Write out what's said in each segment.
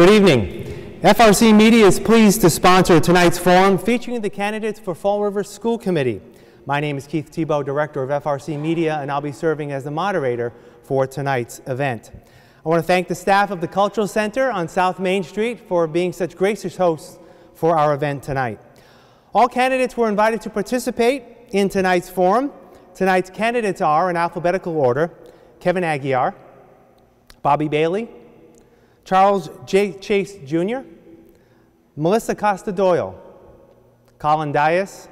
Good evening. FRC Media is pleased to sponsor tonight's forum featuring the candidates for Fall River School Committee. My name is Keith Tebow, Director of FRC Media, and I'll be serving as the moderator for tonight's event. I want to thank the staff of the Cultural Center on South Main Street for being such gracious hosts for our event tonight. All candidates were invited to participate in tonight's forum. Tonight's candidates are, in alphabetical order, Kevin Aguiar, Bobby Bailey, Charles J. Chase Jr., Melissa Costa Doyle, Colin Dias,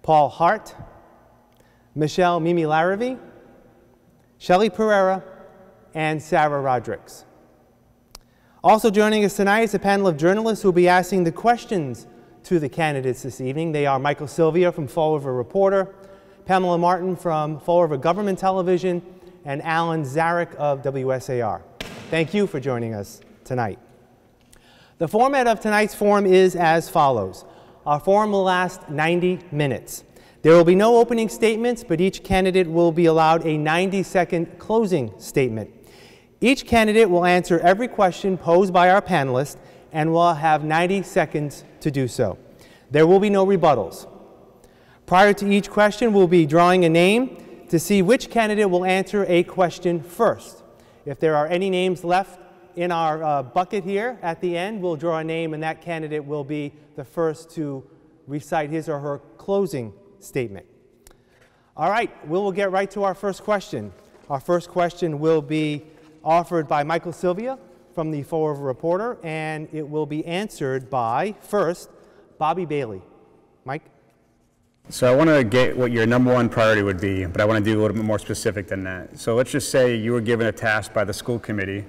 Paul Hart, Michelle Mimi Larrabee, Shelley Pereira, and Sarah Rodrigues. Also joining us tonight is a panel of journalists who will be asking the questions to the candidates this evening. They are Michael Sylvia from Fall River Reporter, Pamela Martin from Fall River Government Television, and Alan Zarek of WSAR. Thank you for joining us tonight. The format of tonight's forum is as follows. Our forum will last 90 minutes. There will be no opening statements, but each candidate will be allowed a 90-second closing statement. Each candidate will answer every question posed by our panelists and will have 90 seconds to do so. There will be no rebuttals. Prior to each question, we'll be drawing a name to see which candidate will answer a question first. If there are any names left in our uh, bucket here at the end, we'll draw a name and that candidate will be the first to recite his or her closing statement. All right, we will get right to our first question. Our first question will be offered by Michael Sylvia from the Fall River Reporter, and it will be answered by, first, Bobby Bailey. Mike? So I want to get what your number one priority would be, but I want to do a little bit more specific than that. So let's just say you were given a task by the school committee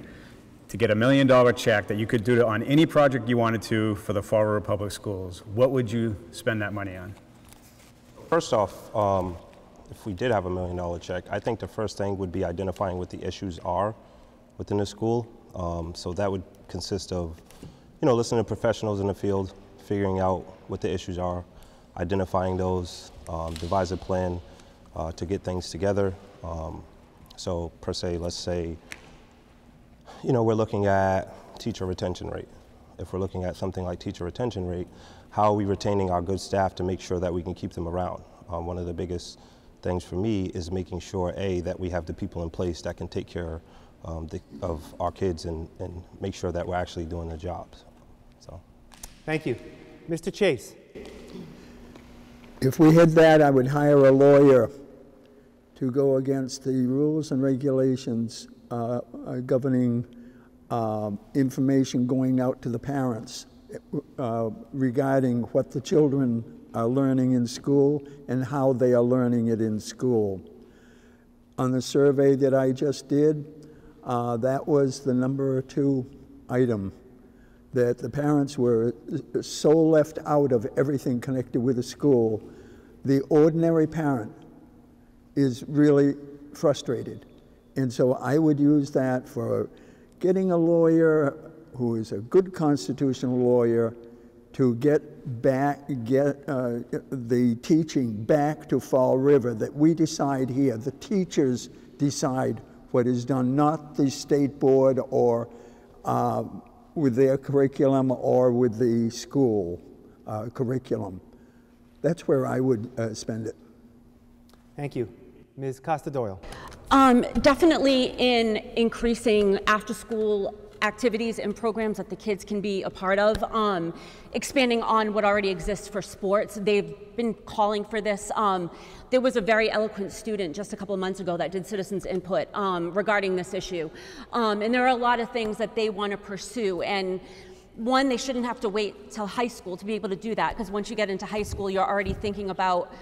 to get a million dollar check that you could do on any project you wanted to for the Fall River Public Schools. What would you spend that money on? First off, um, if we did have a million dollar check, I think the first thing would be identifying what the issues are within the school. Um, so that would consist of, you know, listening to professionals in the field, figuring out what the issues are, identifying those, um, devise a plan uh, to get things together. Um, so per se, let's say, you know, we're looking at teacher retention rate. If we're looking at something like teacher retention rate, how are we retaining our good staff to make sure that we can keep them around? Um, one of the biggest things for me is making sure, A, that we have the people in place that can take care um, the, of our kids and, and make sure that we're actually doing the jobs. So. Thank you. Mr. Chase. If we had that, I would hire a lawyer to go against the rules and regulations uh, uh, governing uh, information going out to the parents uh, regarding what the children are learning in school and how they are learning it in school. On the survey that I just did, uh, that was the number two item that the parents were so left out of everything connected with the school, the ordinary parent is really frustrated. And so I would use that for getting a lawyer who is a good constitutional lawyer to get back, get uh, the teaching back to Fall River, that we decide here, the teachers decide what is done, not the state board or uh, with their curriculum or with the school uh, curriculum. That's where I would uh, spend it. Thank you. Ms. Costa Doyle. Um, definitely in increasing after school activities and programs that the kids can be a part of, um, expanding on what already exists for sports. They've been calling for this. Um, there was a very eloquent student just a couple of months ago that did citizens input um, regarding this issue. Um, and there are a lot of things that they want to pursue. And one, they shouldn't have to wait till high school to be able to do that because once you get into high school, you're already thinking about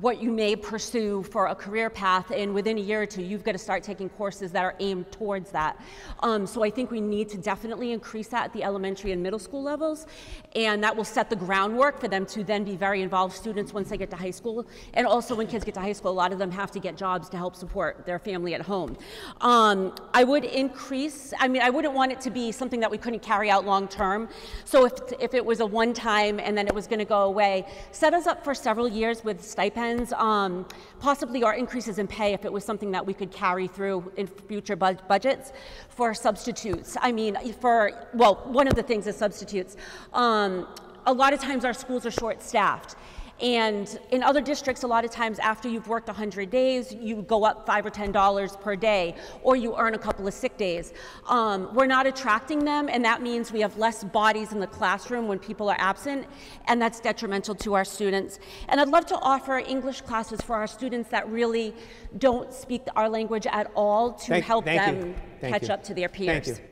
what you may pursue for a career path, and within a year or two, you've got to start taking courses that are aimed towards that. Um, so I think we need to definitely increase that at the elementary and middle school levels, and that will set the groundwork for them to then be very involved students once they get to high school. And also, when kids get to high school, a lot of them have to get jobs to help support their family at home. Um, I would increase, I mean, I wouldn't want it to be something that we couldn't carry out long term. So if, if it was a one time and then it was going to go away, set us up for several years with stipends stipends, um, possibly our increases in pay if it was something that we could carry through in future bud- budgets for substitutes. I mean, for, well, one of the things is substitutes. Um, a lot of times our schools are short staffed. And in other districts, a lot of times after you've worked 100 days, you go up five or ten dollars per day, or you earn a couple of sick days. Um, we're not attracting them, and that means we have less bodies in the classroom when people are absent, and that's detrimental to our students. And I'd love to offer English classes for our students that really don't speak our language at all to Thank- help thank them catch you. up to their peers. Thank you.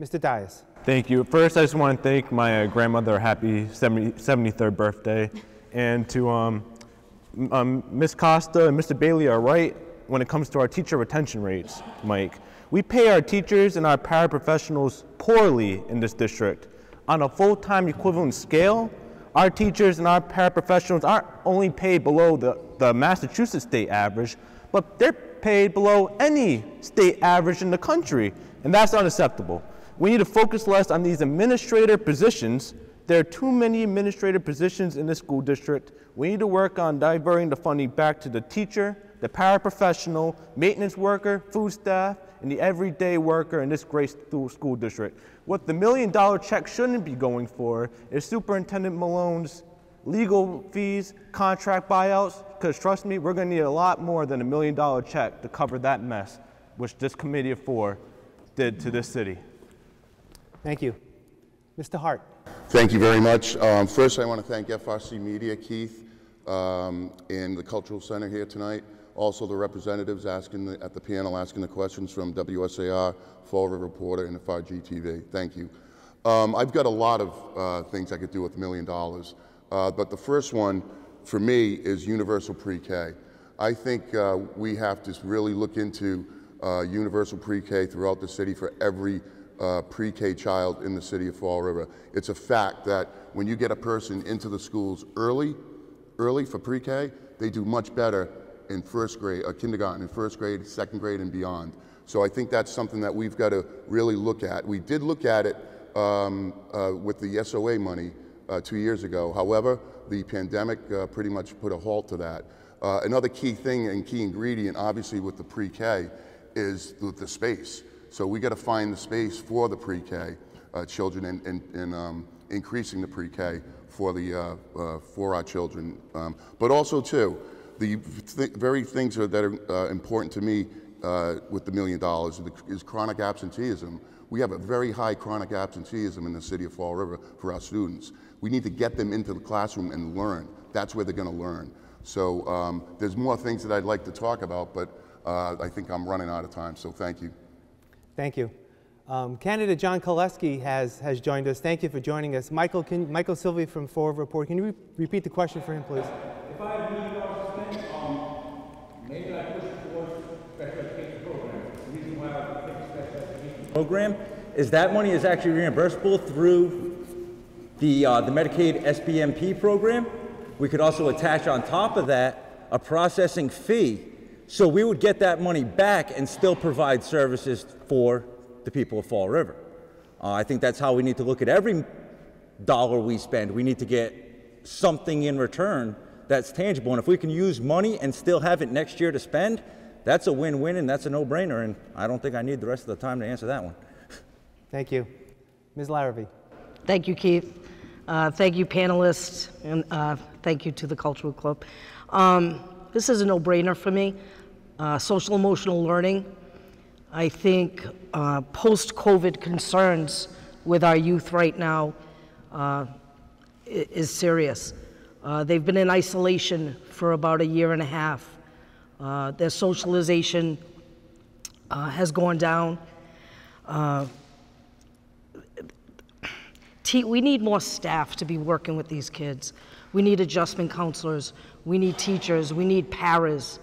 Mr. Dias. Thank you. First, I just want to thank my uh, grandmother. Happy 70, 73rd birthday. And to um, um, Ms. Costa and Mr. Bailey are right when it comes to our teacher retention rates, Mike. We pay our teachers and our paraprofessionals poorly in this district. On a full-time equivalent scale, our teachers and our paraprofessionals aren't only paid below the, the Massachusetts state average, but they're paid below any state average in the country, and that's unacceptable. We need to focus less on these administrator positions. There are too many administrative positions in the school district. We need to work on diverting the funding back to the teacher, the paraprofessional, maintenance worker, food staff, and the everyday worker in this great school district. What the million dollar check shouldn't be going for is Superintendent Malone's legal fees, contract buyouts, because trust me, we're going to need a lot more than a million dollar check to cover that mess, which this committee of four did to this city. Thank you. Mr. Hart. Thank you very much. Um, First, I want to thank FRC Media, Keith, um, and the Cultural Center here tonight. Also, the representatives asking, the- at the panel, asking the questions from WSAR, Fall River Reporter, and FRG-TV. Thank you. Um, I've got a lot of uh, things I could do with a million dollars, Uh, but the first one, for me, is universal pre-K. I think uh, we have to really look into uh, universal pre-K throughout the city for every uh, pre-K child in the city of Fall River. It's a fact that when you get a person into the schools early, early for pre-K, they do much better in first grade, uh, kindergarten, in first grade, second grade, and beyond. So I think that's something that we've got to really look at. We did look at it um, uh, with the SOA money uh, two years ago. However, the pandemic uh, pretty much put a halt to that. Uh, another key thing and key ingredient, obviously, with the pre-K is the, the space. So we got to find the space for the pre-K uh, children and, and, and um, increasing the pre-K for the uh, uh, for our children. Um, but also too, the th- very things that are uh, important to me uh, with the million dollars is chronic absenteeism. We have a very high chronic absenteeism in the city of Fall River for our students. We need to get them into the classroom and learn. That's where they're going to learn. So um, there's more things that I'd like to talk about, but uh, I think I'm running out of time. So thank you. Thank you. Um, candidate John Koleski has, has joined us. Thank you for joining us. Michael, can, Michael Sylvia from Forward Report, can you re- repeat the question for him, please? If I read friend um Medicaid purchase support packet program is that money is actually reimbursable through the, uh, the Medicaid SBMP program. We could also attach on top of that a processing fee. So we would get that money back and still provide services for the people of Fall River. Uh, I think that's how we need to look at every dollar we spend. We need to get something in return that's tangible. And if we can use money and still have it next year to spend, that's a win-win and that's a no-brainer. And I don't think I need the rest of the time to answer that one. Thank you. Ms. Larrabee. Thank you, Keith. Uh, Thank you, panelists, and uh, thank you to the Cultural Club. Um, This is a no-brainer for me. Uh, Social emotional learning. I think uh, post-COVID concerns with our youth right now uh, is serious. Uh, They've been in isolation for about a year and a half. Uh, Their socialization uh, has gone down. We need more staff to be working with these kids. We need adjustment counselors. We need teachers. We need paras.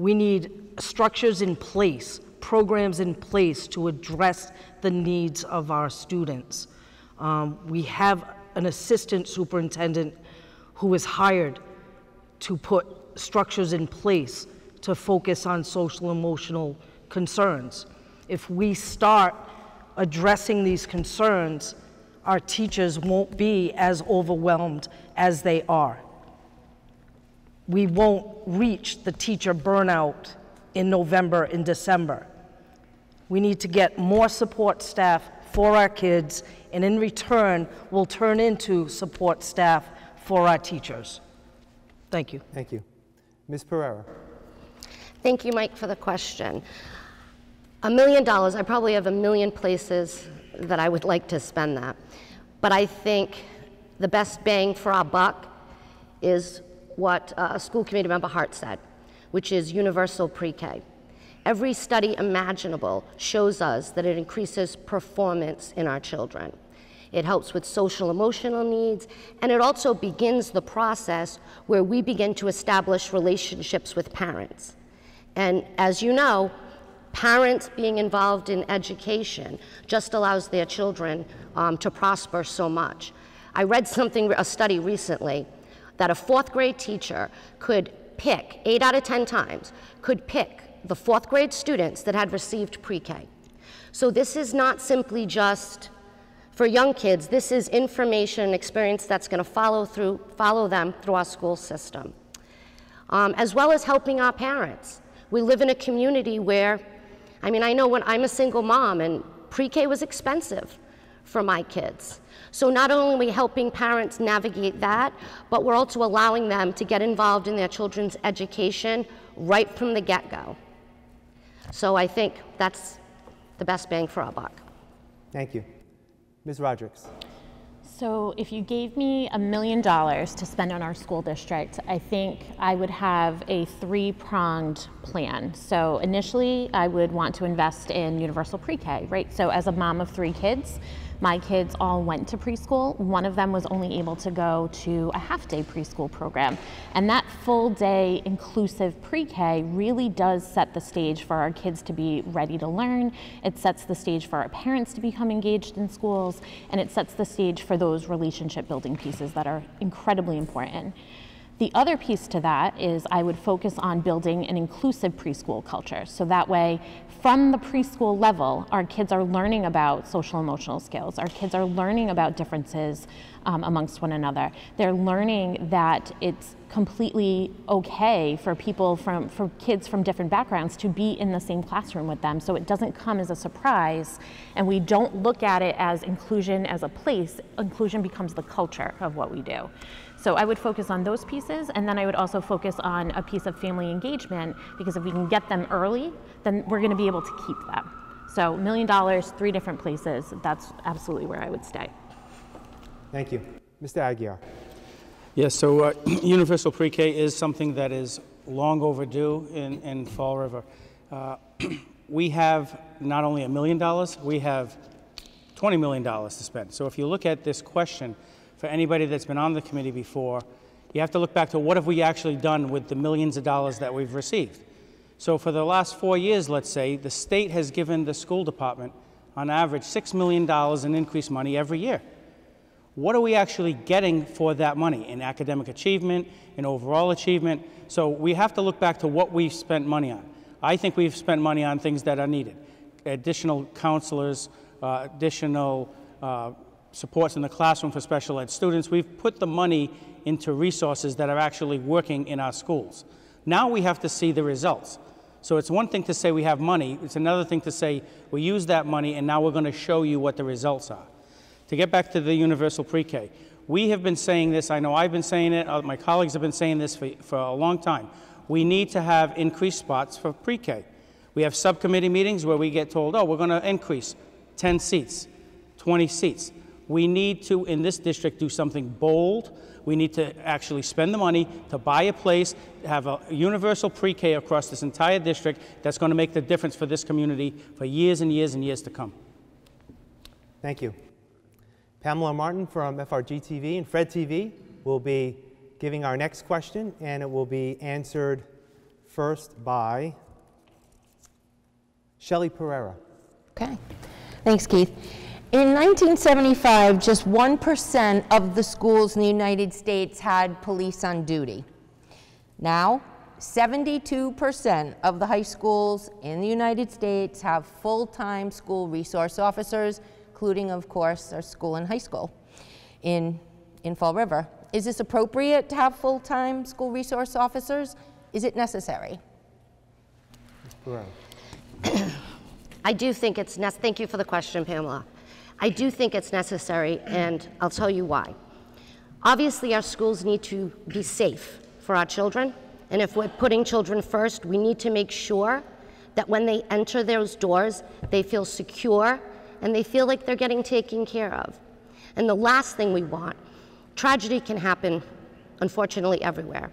We need structures in place, programs in place to address the needs of our students. Um, we have an assistant superintendent who is hired to put structures in place to focus on social emotional concerns. If we start addressing these concerns, our teachers won't be as overwhelmed as they are. We won't reach the teacher burnout in November and December. We need to get more support staff for our kids, and in return, we'll turn into support staff for our teachers. Thank you. Thank you. Ms. Pereira. Thank you, Mike, for the question. A million dollars, I probably have a million places that I would like to spend that. But I think the best bang for our buck is what uh, school committee member Hart said, which is universal pre-K. Every study imaginable shows us that it increases performance in our children. It helps with social emotional needs, and it also begins the process where we begin to establish relationships with parents. And as you know, parents being involved in education just allows their children um, to prosper so much. I read something, a study recently, that a fourth grade teacher could pick, eight out of 10 times, could pick the fourth grade students that had received pre-K. So this is not simply just for young kids, this is information and experience that's going to follow through, follow them through our school system. Um, as well as helping our parents. We live in a community where, I mean, I know when I'm a single mom and pre-K was expensive for my kids. So not only are we helping parents navigate that, but we're also allowing them to get involved in their children's education right from the get-go. So I think that's the best bang for our buck. Thank you. Ms. Rodrigues. So if you gave me a million dollars to spend on our school district, I think I would have a three-pronged plan. So initially, I would want to invest in universal pre-K, right? So as a mom of three kids, my kids all went to preschool. One of them was only able to go to a half day preschool program. And that full day inclusive pre K really does set the stage for our kids to be ready to learn. It sets the stage for our parents to become engaged in schools. And it sets the stage for those relationship building pieces that are incredibly important. The other piece to that is I would focus on building an inclusive preschool culture. So that way, from the preschool level, our kids are learning about social emotional skills. Our kids are learning about differences um, amongst one another. They're learning that it's completely okay for people from, for kids from different backgrounds to be in the same classroom with them. So it doesn't come as a surprise and we don't look at it as inclusion as a place. Inclusion becomes the culture of what we do. So I would focus on those pieces, and then I would also focus on a piece of family engagement, because if we can get them early, then we're gonna be able to keep them. So million dollars, three different places, that's absolutely where I would stay. Thank you. Mr. Aguiar. Yes, so uh, universal pre-K is something that is long overdue in, in Fall River. Uh, we have not only a million dollars, we have $20 million to spend. So if you look at this question, for anybody that's been on the committee before, you have to look back to what have we actually done with the millions of dollars that we've received. So for the last four years, let's say, the state has given the school department, on average, $6 million in increased money every year. What are we actually getting for that money in academic achievement, in overall achievement? So we have to look back to what we've spent money on. I think we've spent money on things that are needed. Additional counselors, uh, additional uh, supports in the classroom for special ed students. We've put the money into resources that are actually working in our schools. Now we have to see the results. So it's one thing to say we have money, it's another thing to say we use that money and now we're going to show you what the results are. To get back to the universal pre-K, we have been saying this, I know I've been saying it, uh, my colleagues have been saying this for, for a long time. We need to have increased spots for pre-K. We have subcommittee meetings where we get told, oh, we're going to increase 10 seats, 20 seats. We need to, in this district, do something bold. We need to actually spend the money to buy a place, have a universal pre-K across this entire district that's going to make the difference for this community for years and years and years to come. Thank you. Pamela Martin from FRG TV and Fred TV will be giving our next question, and it will be answered first by Shelley Pereira. Okay. Thanks, Keith. In 1975, just 1% of the schools in the United States had police on duty. Now, 72% of the high schools in the United States have full-time school resource officers, including, of course, our school and high school. In in Fall River. Is this appropriate to have full-time school resource officers? Is it necessary? I do think it's, nec- thank you for the question, Pamela. I do think it's necessary, and I'll tell you why. Obviously, our schools need to be safe for our children, and if we're putting children first, we need to make sure that when they enter those doors, they feel secure and they feel like they're getting taken care of. And the last thing we want tragedy can happen, unfortunately, everywhere.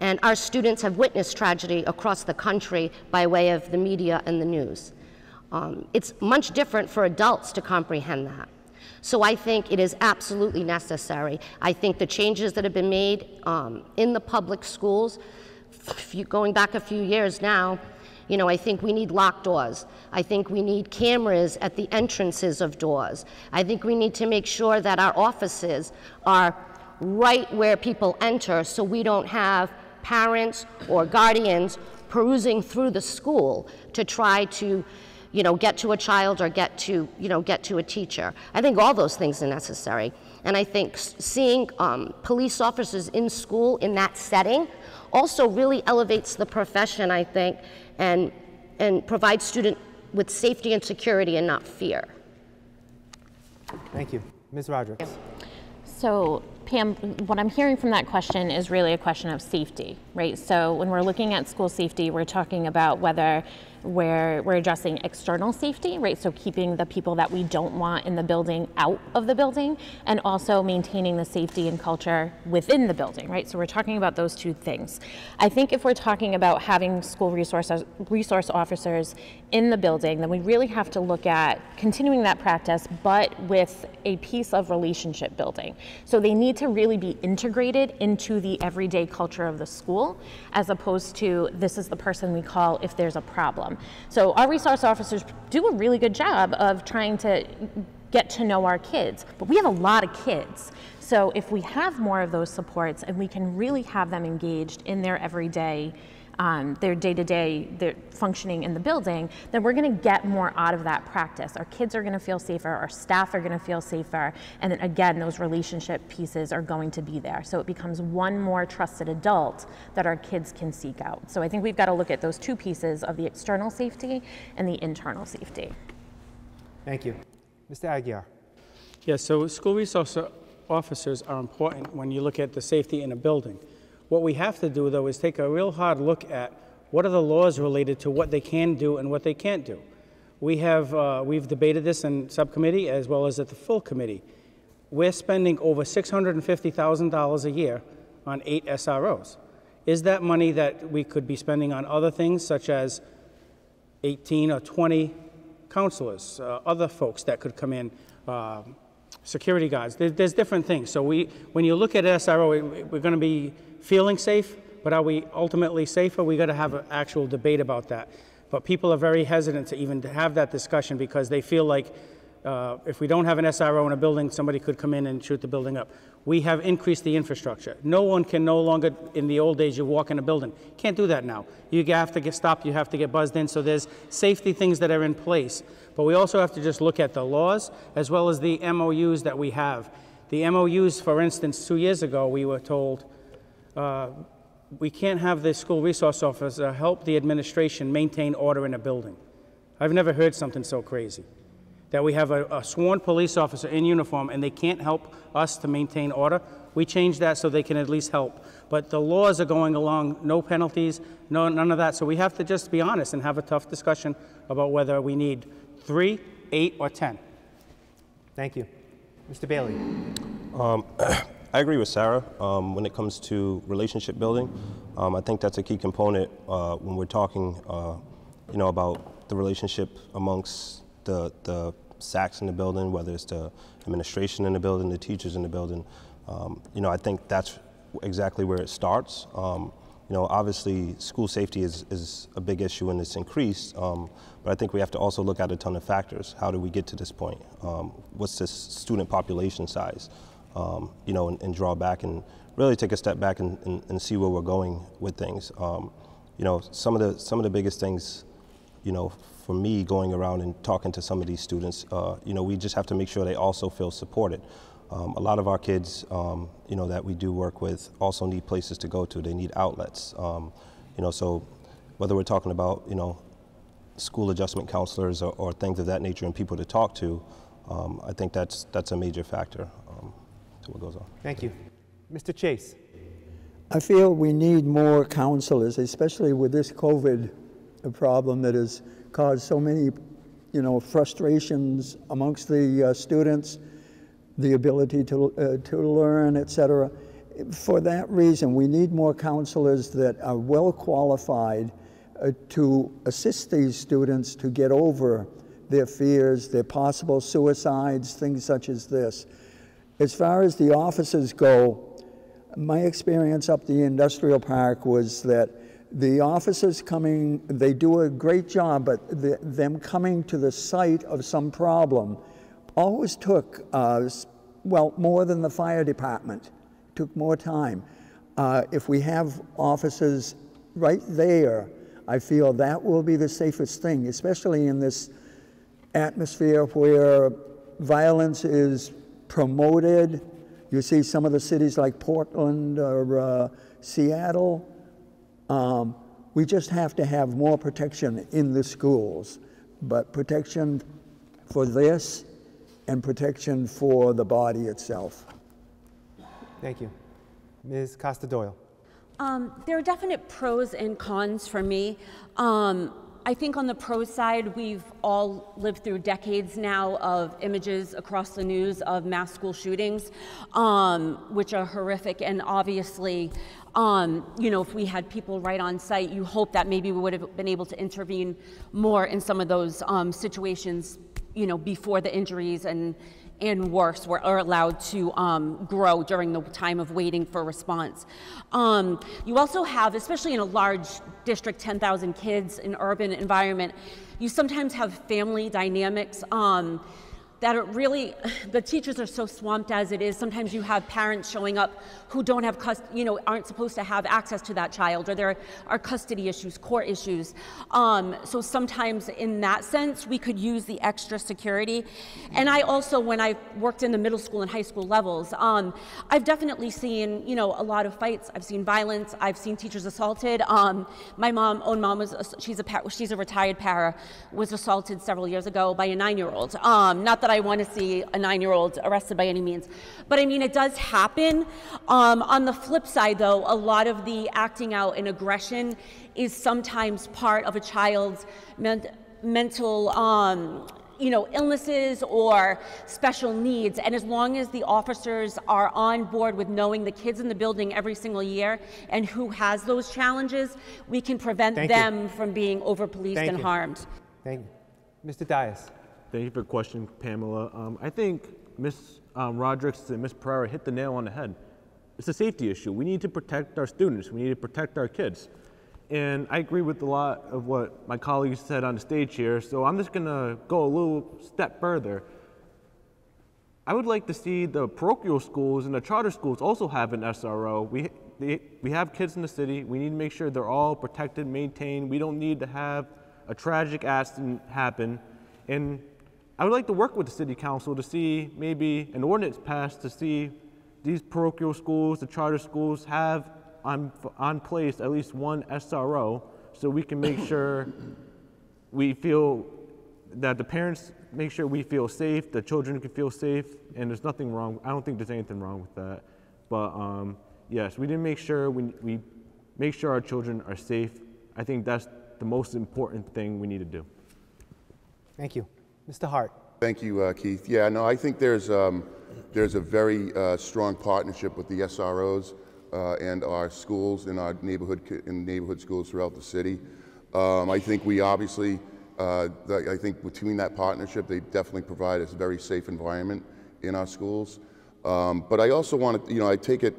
And our students have witnessed tragedy across the country by way of the media and the news. Um, it's much different for adults to comprehend that. So I think it is absolutely necessary. I think the changes that have been made um, in the public schools, few, going back a few years now, you know, I think we need locked doors. I think we need cameras at the entrances of doors. I think we need to make sure that our offices are right where people enter so we don't have parents or guardians perusing through the school to try to you know, get to a child or get to, you know, get to a teacher. I think all those things are necessary. And I think seeing um, police officers in school in that setting also really elevates the profession, I think, and, and provides student with safety and security and not fear. Thank you. Ms. Rodrigues. So Pam, what I'm hearing from that question is really a question of safety, right? So when we're looking at school safety, we're talking about whether where we're addressing external safety, right? So keeping the people that we don't want in the building out of the building and also maintaining the safety and culture within the building, right? So we're talking about those two things. I think if we're talking about having school resource, resource officers in the building, then we really have to look at continuing that practice, but with a piece of relationship building. So they need to really be integrated into the everyday culture of the school, as opposed to this is the person we call if there's a problem. So our resource officers do a really good job of trying to get to know our kids, but we have a lot of kids. So if we have more of those supports and we can really have them engaged in their everyday um, their day-to-day their functioning in the building, then we're going to get more out of that practice. Our kids are going to feel safer, our staff are going to feel safer, and then again, those relationship pieces are going to be there. So it becomes one more trusted adult that our kids can seek out. So I think we've got to look at those two pieces of the external safety and the internal safety. Thank you. Mr. Aguiar. Yes, so school resource officers are important when you look at the safety in a building. What we have to do, though, is take a real hard look at what are the laws related to what they can do and what they can't do. We have, uh, we've debated this in subcommittee as well as at the full committee. We're spending over $650,000 a year on eight SROs. Is that money that we could be spending on other things such as 18 or 20 counselors, uh, other folks that could come in, uh, security guards. There, there's different things. So we, when you look at SRO, we're going to be feeling safe, but are we ultimately safer? We got to have an actual debate about that. But people are very hesitant to even have that discussion because they feel like uh, if we don't have an SRO in a building, somebody could come in and shoot the building up. We have increased the infrastructure. No one can no longer, in the old days, you walk in a building. Can't do that now. You have to get stopped, you have to get buzzed in. So there's safety things that are in place. But we also have to just look at the laws as well as the MOUs that we have. The MOUs, for instance, two years ago, we were told uh, we can't have the school resource officer help the administration maintain order in a building. I've never heard something so crazy. That we have a, a, sworn police officer in uniform and they can't help us to maintain order. We changed that so they can at least help. But the laws are going along, no penalties, no, none of that. So we have to just be honest and have a tough discussion about whether we need three, eight, or 10. Thank you. Mr. Bailey. Um, I agree with Sarah um, when it comes to relationship building. Um, I think that's a key component uh, when we're talking, uh, you know, about the relationship amongst the, the SACs in the building, whether it's the administration in the building, the teachers in the building. Um, you know, I think that's exactly where it starts. Um, you know, obviously school safety is, is a big issue and it's increased, um, but I think we have to also look at a ton of factors. How do we get to this point? Um, what's the student population size? Um, you know, and, and, draw back and really take a step back and, and, and see where we're going with things. Um, you know, some of the some of the biggest things, you know, for me going around and talking to some of these students, uh, you know, we just have to make sure they also feel supported. Um, a lot of our kids, um, you know, that we do work with also need places to go to. They need outlets. Um, you know, so whether we're talking about, you know, school adjustment counselors or, or things of that nature and people to talk to, um, I think that's, that's a major factor to what goes on. Thank you. Mr. Chase. I feel we need more counselors, especially with this COVID problem that has caused so many, you know, frustrations amongst the uh, students, the ability to, uh, to learn, et cetera. For that reason, we need more counselors that are well qualified uh, to assist these students to get over their fears, their possible suicides, things such as this. As far as the officers go, my experience up the industrial park was that the officers coming, they do a great job, but the, them coming to the site of some problem always took, uh, well, more than the fire department, took more time. Uh, if we have officers right there, I feel that will be the safest thing, especially in this atmosphere where violence is promoted you see some of the cities like Portland or uh, Seattle. Um, we just have to have more protection in the schools, but protection for this and protection for the body itself. Thank you. Ms. Costa Doyle. Um, there are definite pros and cons for me. Um, I think on the pro side, we've all lived through decades now of images across the news of mass school shootings, um, which are horrific. And obviously, um, you know, if we had people right on site, you hope that maybe we would have been able to intervene more in some of those um, situations, you know, before the injuries and and worse were are allowed to um, grow during the time of waiting for response. Um, you also have, especially in a large district, 10,000 kids in urban environment, you sometimes have family dynamics. Um, that are really the teachers are so swamped as it is. Sometimes you have parents showing up who don't have cust- you know aren't supposed to have access to that child or there are custody issues court issues. Um, so sometimes in that sense we could use the extra security. And i also when i worked in the middle school and high school levels um, i've definitely seen you know a lot of fights. I've seen violence. I've seen teachers assaulted. Um, my mom own mom was she's a she's a retired para was assaulted several years ago by a nine-year-old. Um, not that I want to see a nine year old arrested by any means. But I mean, it does happen. Um, on the flip side, though, a lot of the acting out and aggression is sometimes part of a child's men- mental. Um, you know, illnesses or special needs. And as long as the officers are on board with knowing the kids in the building every single year and who has those challenges, we can prevent Thank them you. from being over policed and you. harmed. Thank you. Mr. Dias. Thank you for the question, Pamela. Um, I think Ms. Um, Rodrigues and Ms. Pereira hit the nail on the head. It's a safety issue. We need to protect our students. We need to protect our kids. And I agree with a lot of what my colleagues said on the stage here, so I'm just gonna go a little step further. I would like to see the parochial schools and the charter schools also have an SRO. We, they, we have kids in the city. We need to make sure they're all protected, maintained. We don't need to have a tragic accident happen. And I would like to work with the city council to see maybe an ordinance passed to see these parochial schools, the charter schools have on, on place at least one SRO so we can make sure we feel that the parents make sure we feel safe, the children can feel safe, and there's nothing wrong. I don't think there's anything wrong with that. But um, yes, we didn't make sure we, we make sure our children are safe. I think that's the most important thing we need to do. Thank you. Mr. Hart. Thank you, uh, Keith. Yeah, no, I think there's, um, there's a very uh, strong partnership with the SROs uh, and our schools in our neighborhood, in neighborhood schools throughout the city. Um, I think we obviously, uh, the, I think between that partnership, they definitely provide a very safe environment in our schools. Um, but I also want to, you know, I take it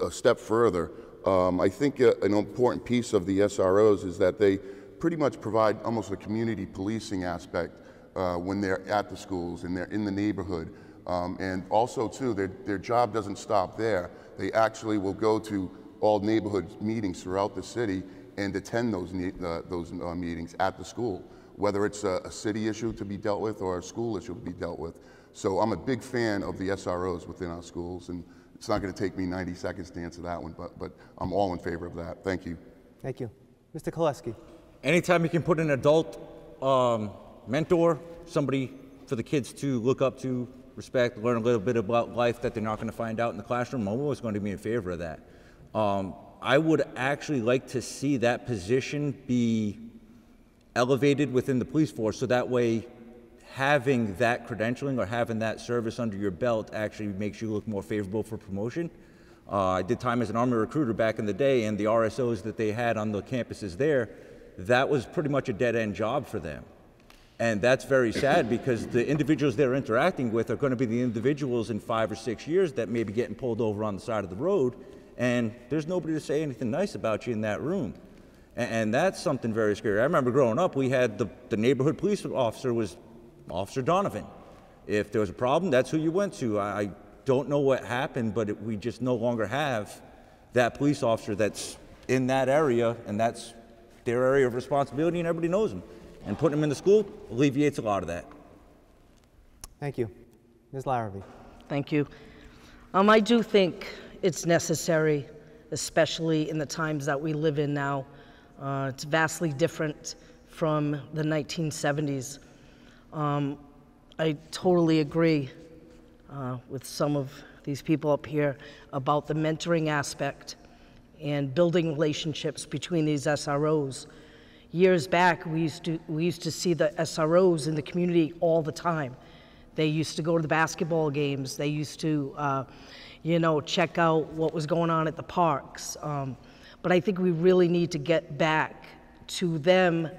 a step further. Um, I think uh, an important piece of the SROs is that they pretty much provide almost a community policing aspect uh, when they're at the schools and they're in the neighborhood. Um, and also, too, their, their job doesn't stop there. They actually will go to all neighborhood meetings throughout the city and attend those, uh, those uh, meetings at the school, whether it's a, a, city issue to be dealt with or a school issue to be dealt with. So I'm a big fan of the SROs within our schools, and it's not going to take me 90 seconds to answer that one, but, but I'm all in favor of that. Thank you. Thank you. Mr. Koleski. Anytime you can put an adult um, mentor, somebody for the kids to look up to, respect, learn a little bit about life that they're not going to find out in the classroom, I'm always going to be in favor of that. Um, I would actually like to see that position be elevated within the police force so that way having that credentialing or having that service under your belt actually makes you look more favorable for promotion. Uh, I did time as an Army recruiter back in the day, and the RSOs that they had on the campuses there, that was pretty much a dead end job for them. And that's very sad because the individuals they're interacting with are going to be the individuals in five or six years that may be getting pulled over on the side of the road, and there's nobody to say anything nice about you in that room. And, and that's something very scary. I remember growing up, we had the, the neighborhood police officer was Officer Donovan. If there was a problem, that's who you went to. I, I don't know what happened, but it, we just no longer have that police officer that's in that area, and that's their area of responsibility, and everybody knows them. And putting them in the school alleviates a lot of that. Thank you. Ms. Larrabee. Thank you. Um, I do think it's necessary, especially in the times that we live in now. Uh, it's vastly different from the 1970s. Um, I totally agree uh, with some of these people up here about the mentoring aspect and building relationships between these SROs. Years back, we used to, we used to see the SROs in the community all the time. They used to go to the basketball games. They used to, uh, you know, check out what was going on at the parks. Um, but I think we really need to get back to them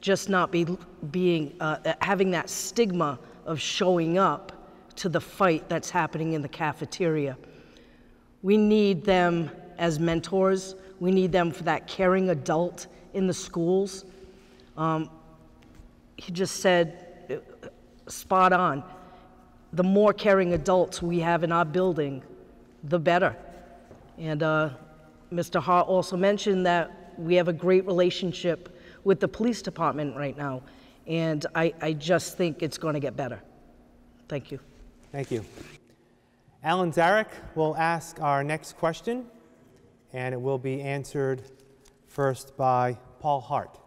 just not be being uh, having that stigma of showing up to the fight that's happening in the cafeteria. We need them as mentors. We need them for that caring adult in the schools. Um, he just said, uh, spot on. The more caring adults we have in our building, the better. And uh, Mr. Hart also mentioned that we have a great relationship with the police department right now. And I, I just think it's going to get better. Thank you. Thank you. Alan Zarek will ask our next question, and it will be answered first by Paul Hart.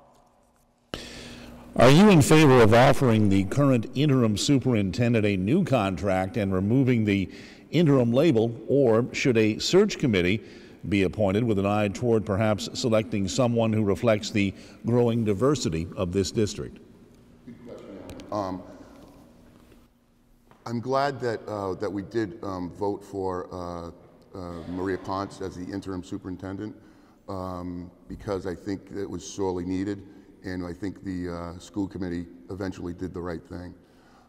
Are you in favor of offering the current interim superintendent a new contract and removing the interim label, or should a search committee be appointed with an eye toward perhaps selecting someone who reflects the growing diversity of this district? Um, I'm glad that, uh, that we did um, vote for uh, uh, Maria Pontes as the interim superintendent um, because I think it was sorely needed and I think the uh, school committee eventually did the right thing.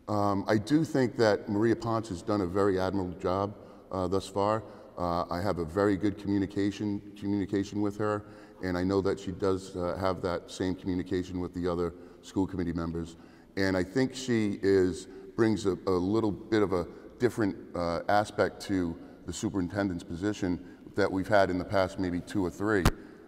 Um, I do think that Maria Pontes has done a very admirable job uh, thus far. Uh, I have a very good communication communication with her, and I know that she does uh, have that same communication with the other school committee members. And I think she is brings a, a little bit of a different uh, aspect to the superintendent's position that we've had in the past maybe two or three.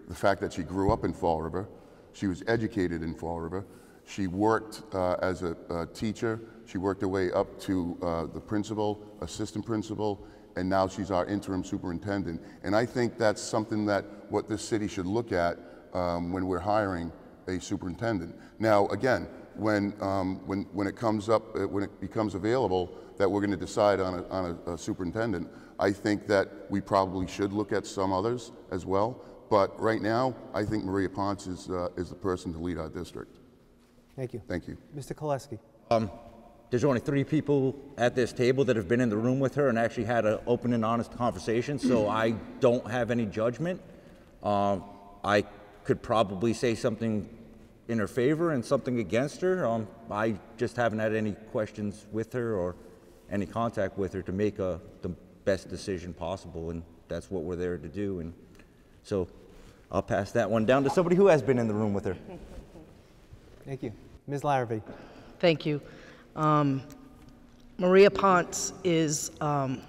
The fact that she grew up in Fall River, she was educated in Fall River, she worked uh, as a, a, teacher, she worked her way up to uh, the principal, assistant principal, and now she's our interim superintendent. And I think that's something that what this city should look at um, when we're hiring a superintendent. Now, again, when, um, when, when it comes up, uh, when it becomes available that we're going to decide on, a, on a, a superintendent, I think that we probably should look at some others as well. But right now, I think Maria Pontes is, uh, is the person to lead our district. Thank you. Thank you. Mr. Koleski. Um, there's only three people at this table that have been in the room with her and actually had an open and honest conversation, so I don't have any judgment. Uh, I could probably say something in her favor and something against her. Um, I just haven't had any questions with her or any contact with her to make a, the best decision possible, and that's what we're there to do. And so I'll pass that one down to somebody who has been in the room with her. Thank you. Ms. Larrabee. Thank you. Um, Maria Pontes is um,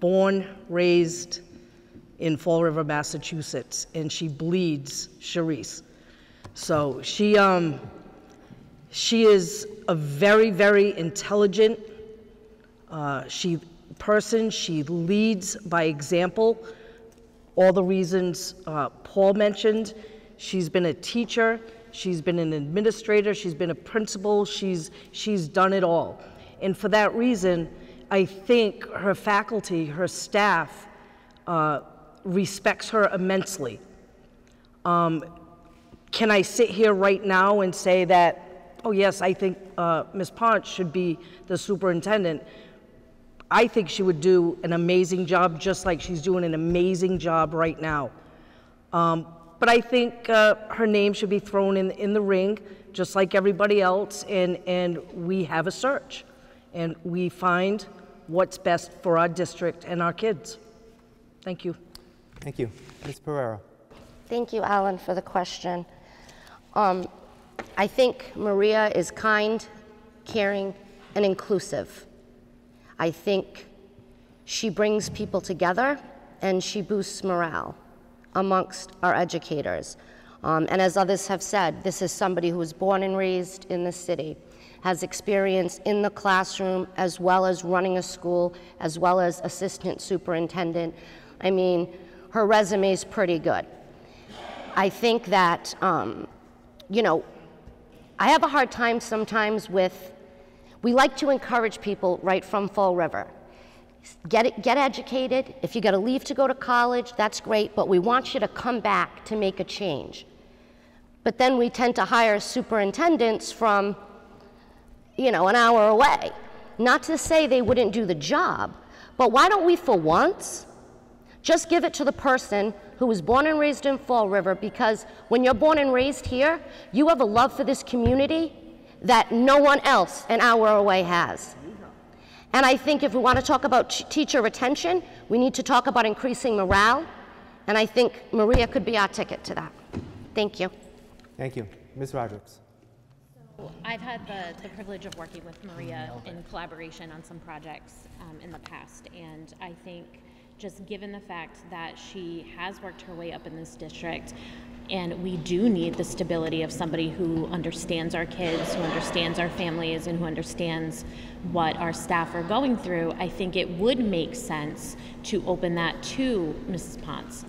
born, raised in Fall River, Massachusetts, and she bleeds Charisse. So she, um, she is a very, very intelligent, uh, she person, she leads by example. All the reasons uh, Paul mentioned. She's been a teacher, she's been an administrator, she's been a principal, she's, she's done it all. And for that reason, I think her faculty, her staff, uh, respects her immensely. Um, can I sit here right now and say that, oh yes, I think uh, Ms. Pontes should be the superintendent? I think she would do an amazing job, just like she's doing an amazing job right now. Um, but I think uh, her name should be thrown in, in the ring, just like everybody else, and, and we have a search. And we find what's best for our district and our kids. Thank you. Thank you. Ms. Pereira. Thank you, Alan, for the question. Um, I think Maria is kind, caring, and inclusive. I think she brings people together and she boosts morale amongst our educators. Um, and as others have said, this is somebody who was born and raised in the city, has experience in the classroom as well as running a school, as well as assistant superintendent. I mean, her resume is pretty good. I think that, um, you know, I have a hard time sometimes with, we like to encourage people right from Fall River. Get, it, get educated. If you got to leave to go to college, that's great, but we want you to come back to make a change. But then we tend to hire superintendents from, you know, an hour away. Not to say they wouldn't do the job, but why don't we, for once, just give it to the person who was born and raised in Fall River because when you're born and raised here, you have a love for this community that no one else an hour away has. And I think if we want to talk about teacher retention, we need to talk about increasing morale. And I think Maria could be our ticket to that. Thank you. Thank you. Ms. Rodrigues. I've had the, the privilege of working with Maria in collaboration on some projects um, in the past, and I think just given the fact that she has worked her way up in this district, and we do need the stability of somebody who understands our kids, who understands our families, and who understands what our staff are going through. I think it would make sense to open that to Mrs. Pontes.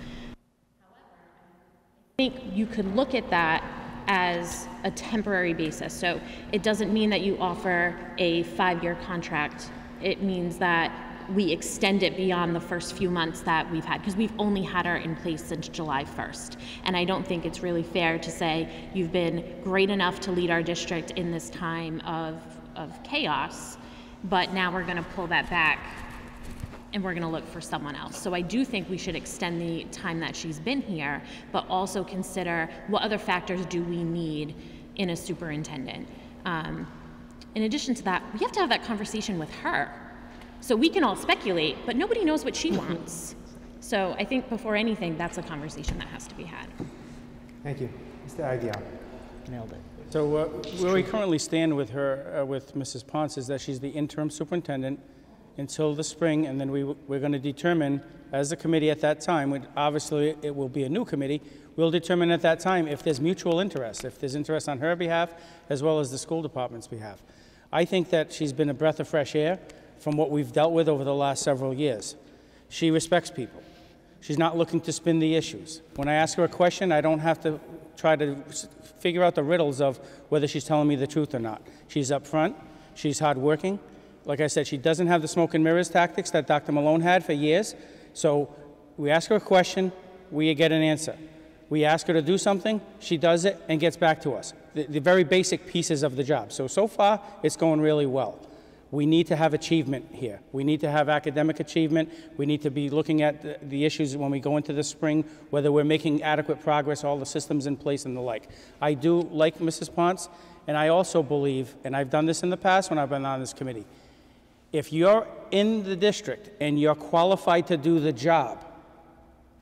I think you could look at that as a temporary basis. So it doesn't mean that you offer a five year contract. It means that we extend it beyond the first few months that we've had because we've only had her in place since July 1st. And I don't think it's really fair to say you've been great enough to lead our district in this time of, of chaos, but now we're going to pull that back and we're going to look for someone else. So I do think we should extend the time that she's been here, but also consider what other factors do we need in a superintendent. Um, in addition to that, we have to have that conversation with her so we can all speculate, but nobody knows what she wants. So I think before anything, that's a conversation that has to be had. Thank you. Mr. Aguiar. Nailed it. So uh, where we currently stand with her, uh, with Mrs. Pontes, is that she's the interim superintendent until the spring, and then we, we're going to determine, as a committee at that time, obviously it will be a new committee, we'll determine at that time if there's mutual interest, if there's interest on her behalf as well as the school department's behalf. I think that she's been a breath of fresh air from what we've dealt with over the last several years. She respects people. She's not looking to spin the issues. When I ask her a question, I don't have to try to figure out the riddles of whether she's telling me the truth or not. She's upfront, she's hardworking. Like I said, she doesn't have the smoke and mirrors tactics that Dr. Malone had for years. So we ask her a question, we get an answer. We ask her to do something, she does it and gets back to us. The, the very basic pieces of the job. So, so far, it's going really well we need to have achievement here. We need to have academic achievement. We need to be looking at the, the, issues when we go into the spring, whether we're making adequate progress, all the systems in place and the like. I do like Mrs. Pontes, and I also believe, and I've done this in the past when I've been on this committee, if you're in the district and you're qualified to do the job,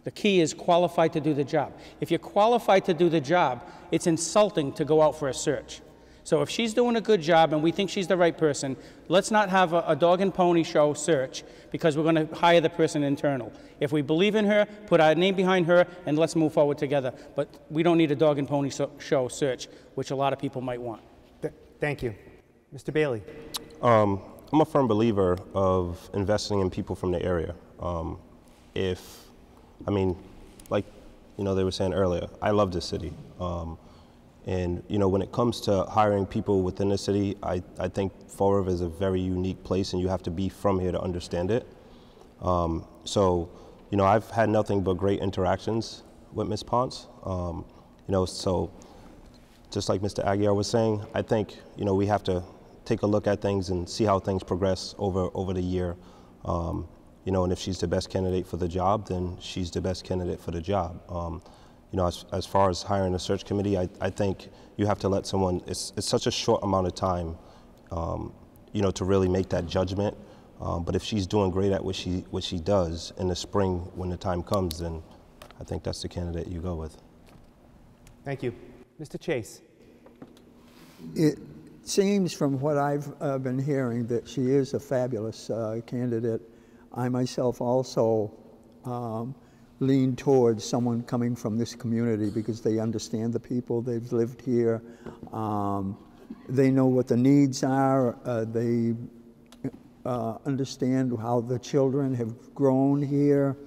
the key is qualified to do the job. If you're qualified to do the job, it's insulting to go out for a search. So if she's doing a good job and we think she's the right person, let's not have a, a dog and pony show search because we're going to hire the person internal. If we believe in her, put our name behind her, and let's move forward together. But we don't need a dog and pony so show search, which a lot of people might want. Th thank you. Mr. Bailey. Um, I'm a firm believer of investing in people from the area. Um, if, I mean, like, you know, they were saying earlier, I love this city. Um, and, you know, when it comes to hiring people within the city, I, I think Fall River is a very unique place and you have to be from here to understand it. Um, so, you know, I've had nothing but great interactions with Ms. Pontes. Um, you know, so just like Mr. Aguiar was saying, I think, you know, we have to take a look at things and see how things progress over, over the year. Um, you know, and if she's the best candidate for the job, then she's the best candidate for the job. You know, as, as far as hiring a search committee, I, I think you have to let someone, it's, it's such a short amount of time, um, you know, to really make that judgment. Um, but if she's doing great at what she, what she does in the spring when the time comes, then I think that's the candidate you go with. Thank you. Mr. Chase. It seems from what I've uh, been hearing that she is a fabulous uh, candidate. I myself also um, lean towards someone coming from this community because they understand the people, they've lived here, um, they know what the needs are, uh, they uh, understand how the children have grown here.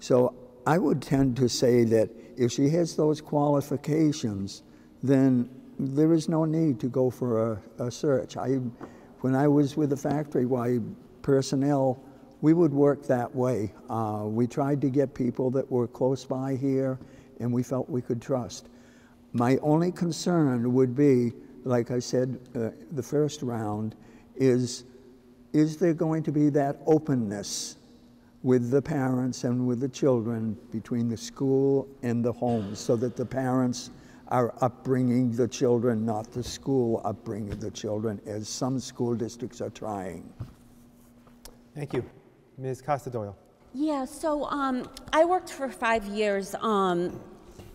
So I would tend to say that if she has those qualifications, then there is no need to go for a, a search. I, when I was with the factory, why personnel we would work that way. Uh, we tried to get people that were close by here and we felt we could trust. My only concern would be, like I said uh, the first round, is is there going to be that openness with the parents and with the children between the school and the homes so that the parents are upbringing the children, not the school upbringing the children, as some school districts are trying? Thank you. Ms. Costa Doyle. Yeah, so um, I worked for five years, um,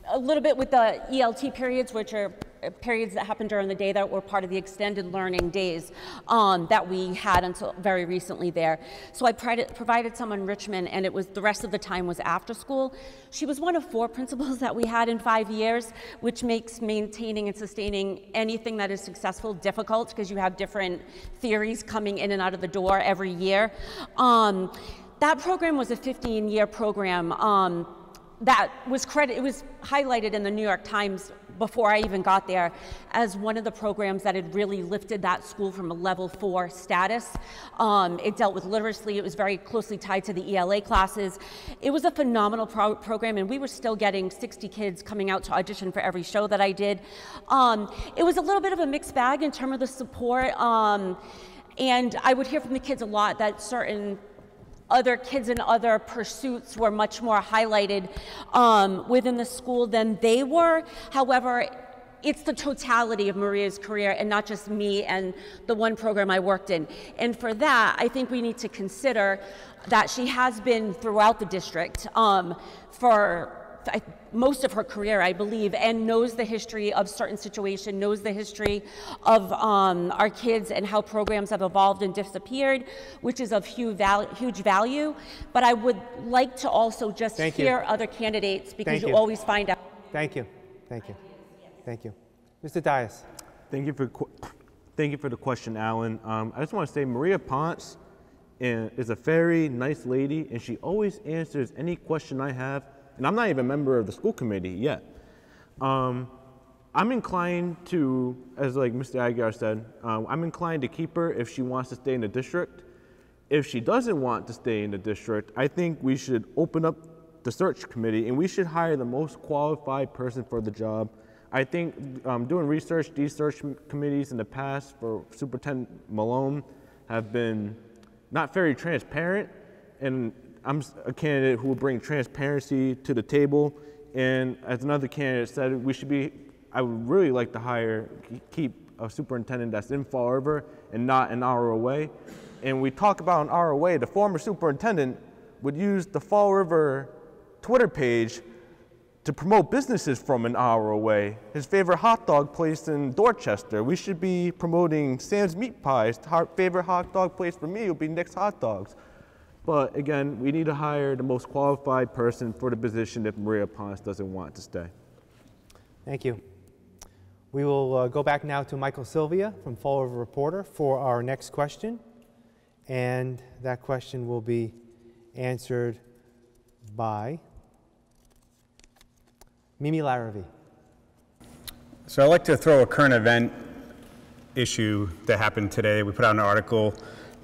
a little bit with the ELT periods, which are periods that happened during the day that were part of the extended learning days um, that we had until very recently there. So I provided some enrichment, and it was the rest of the time was after school. She was one of four principals that we had in five years, which makes maintaining and sustaining anything that is successful difficult because you have different theories coming in and out of the door every year. Um, that program was a 15-year program. Um, that was credit, it was highlighted in the New York Times before I even got there as one of the programs that had really lifted that school from a level four status. Um, it dealt with literacy. It was very closely tied to the ELA classes. It was a phenomenal pro program, and we were still getting 60 kids coming out to audition for every show that I did. Um, it was a little bit of a mixed bag in terms of the support. Um, and I would hear from the kids a lot that certain other kids in other pursuits were much more highlighted um, within the school than they were. However, it's the totality of Maria's career and not just me and the one program I worked in. And for that, I think we need to consider that she has been throughout the district um, for most of her career, I believe, and knows the history of certain situation, knows the history of um, our kids and how programs have evolved and disappeared, which is of huge, val huge value. But I would like to also just Thank hear you. other candidates because you, you. always find out. Thank you. Thank you. Thank you. Mr. Dias. Thank you for thank you for the question, Alan. Um, I just want to say Maria Pontes eh, is a very nice lady, and she always answers any question I have and I'm not even a member of the school committee yet. Um, I'm inclined to, as like Mr. Aguiar said, um, I'm inclined to keep her if she wants to stay in the district. If she doesn't want to stay in the district, I think we should open up the search committee and we should hire the most qualified person for the job. I think um, doing research, these search committees in the past for Superintendent Malone have been not very transparent and I'm a candidate who will bring transparency to the table. And as another candidate said, we should be, I would really like to hire, keep a superintendent that's in Fall River and not an hour away. And we talk about an hour away, the former superintendent would use the Fall River Twitter page to promote businesses from an hour away. His favorite hot dog place in Dorchester. We should be promoting Sam's Meat Pies. Favorite hot dog place for me would be Nick's Hot Dogs. But again, we need to hire the most qualified person for the position if Maria Pontes doesn't want to stay. Thank you. We will uh, go back now to Michael Sylvia from Fall River Reporter for our next question. And that question will be answered by Mimi Larrabee. So I'd like to throw a current event issue that happened today. We put out an article.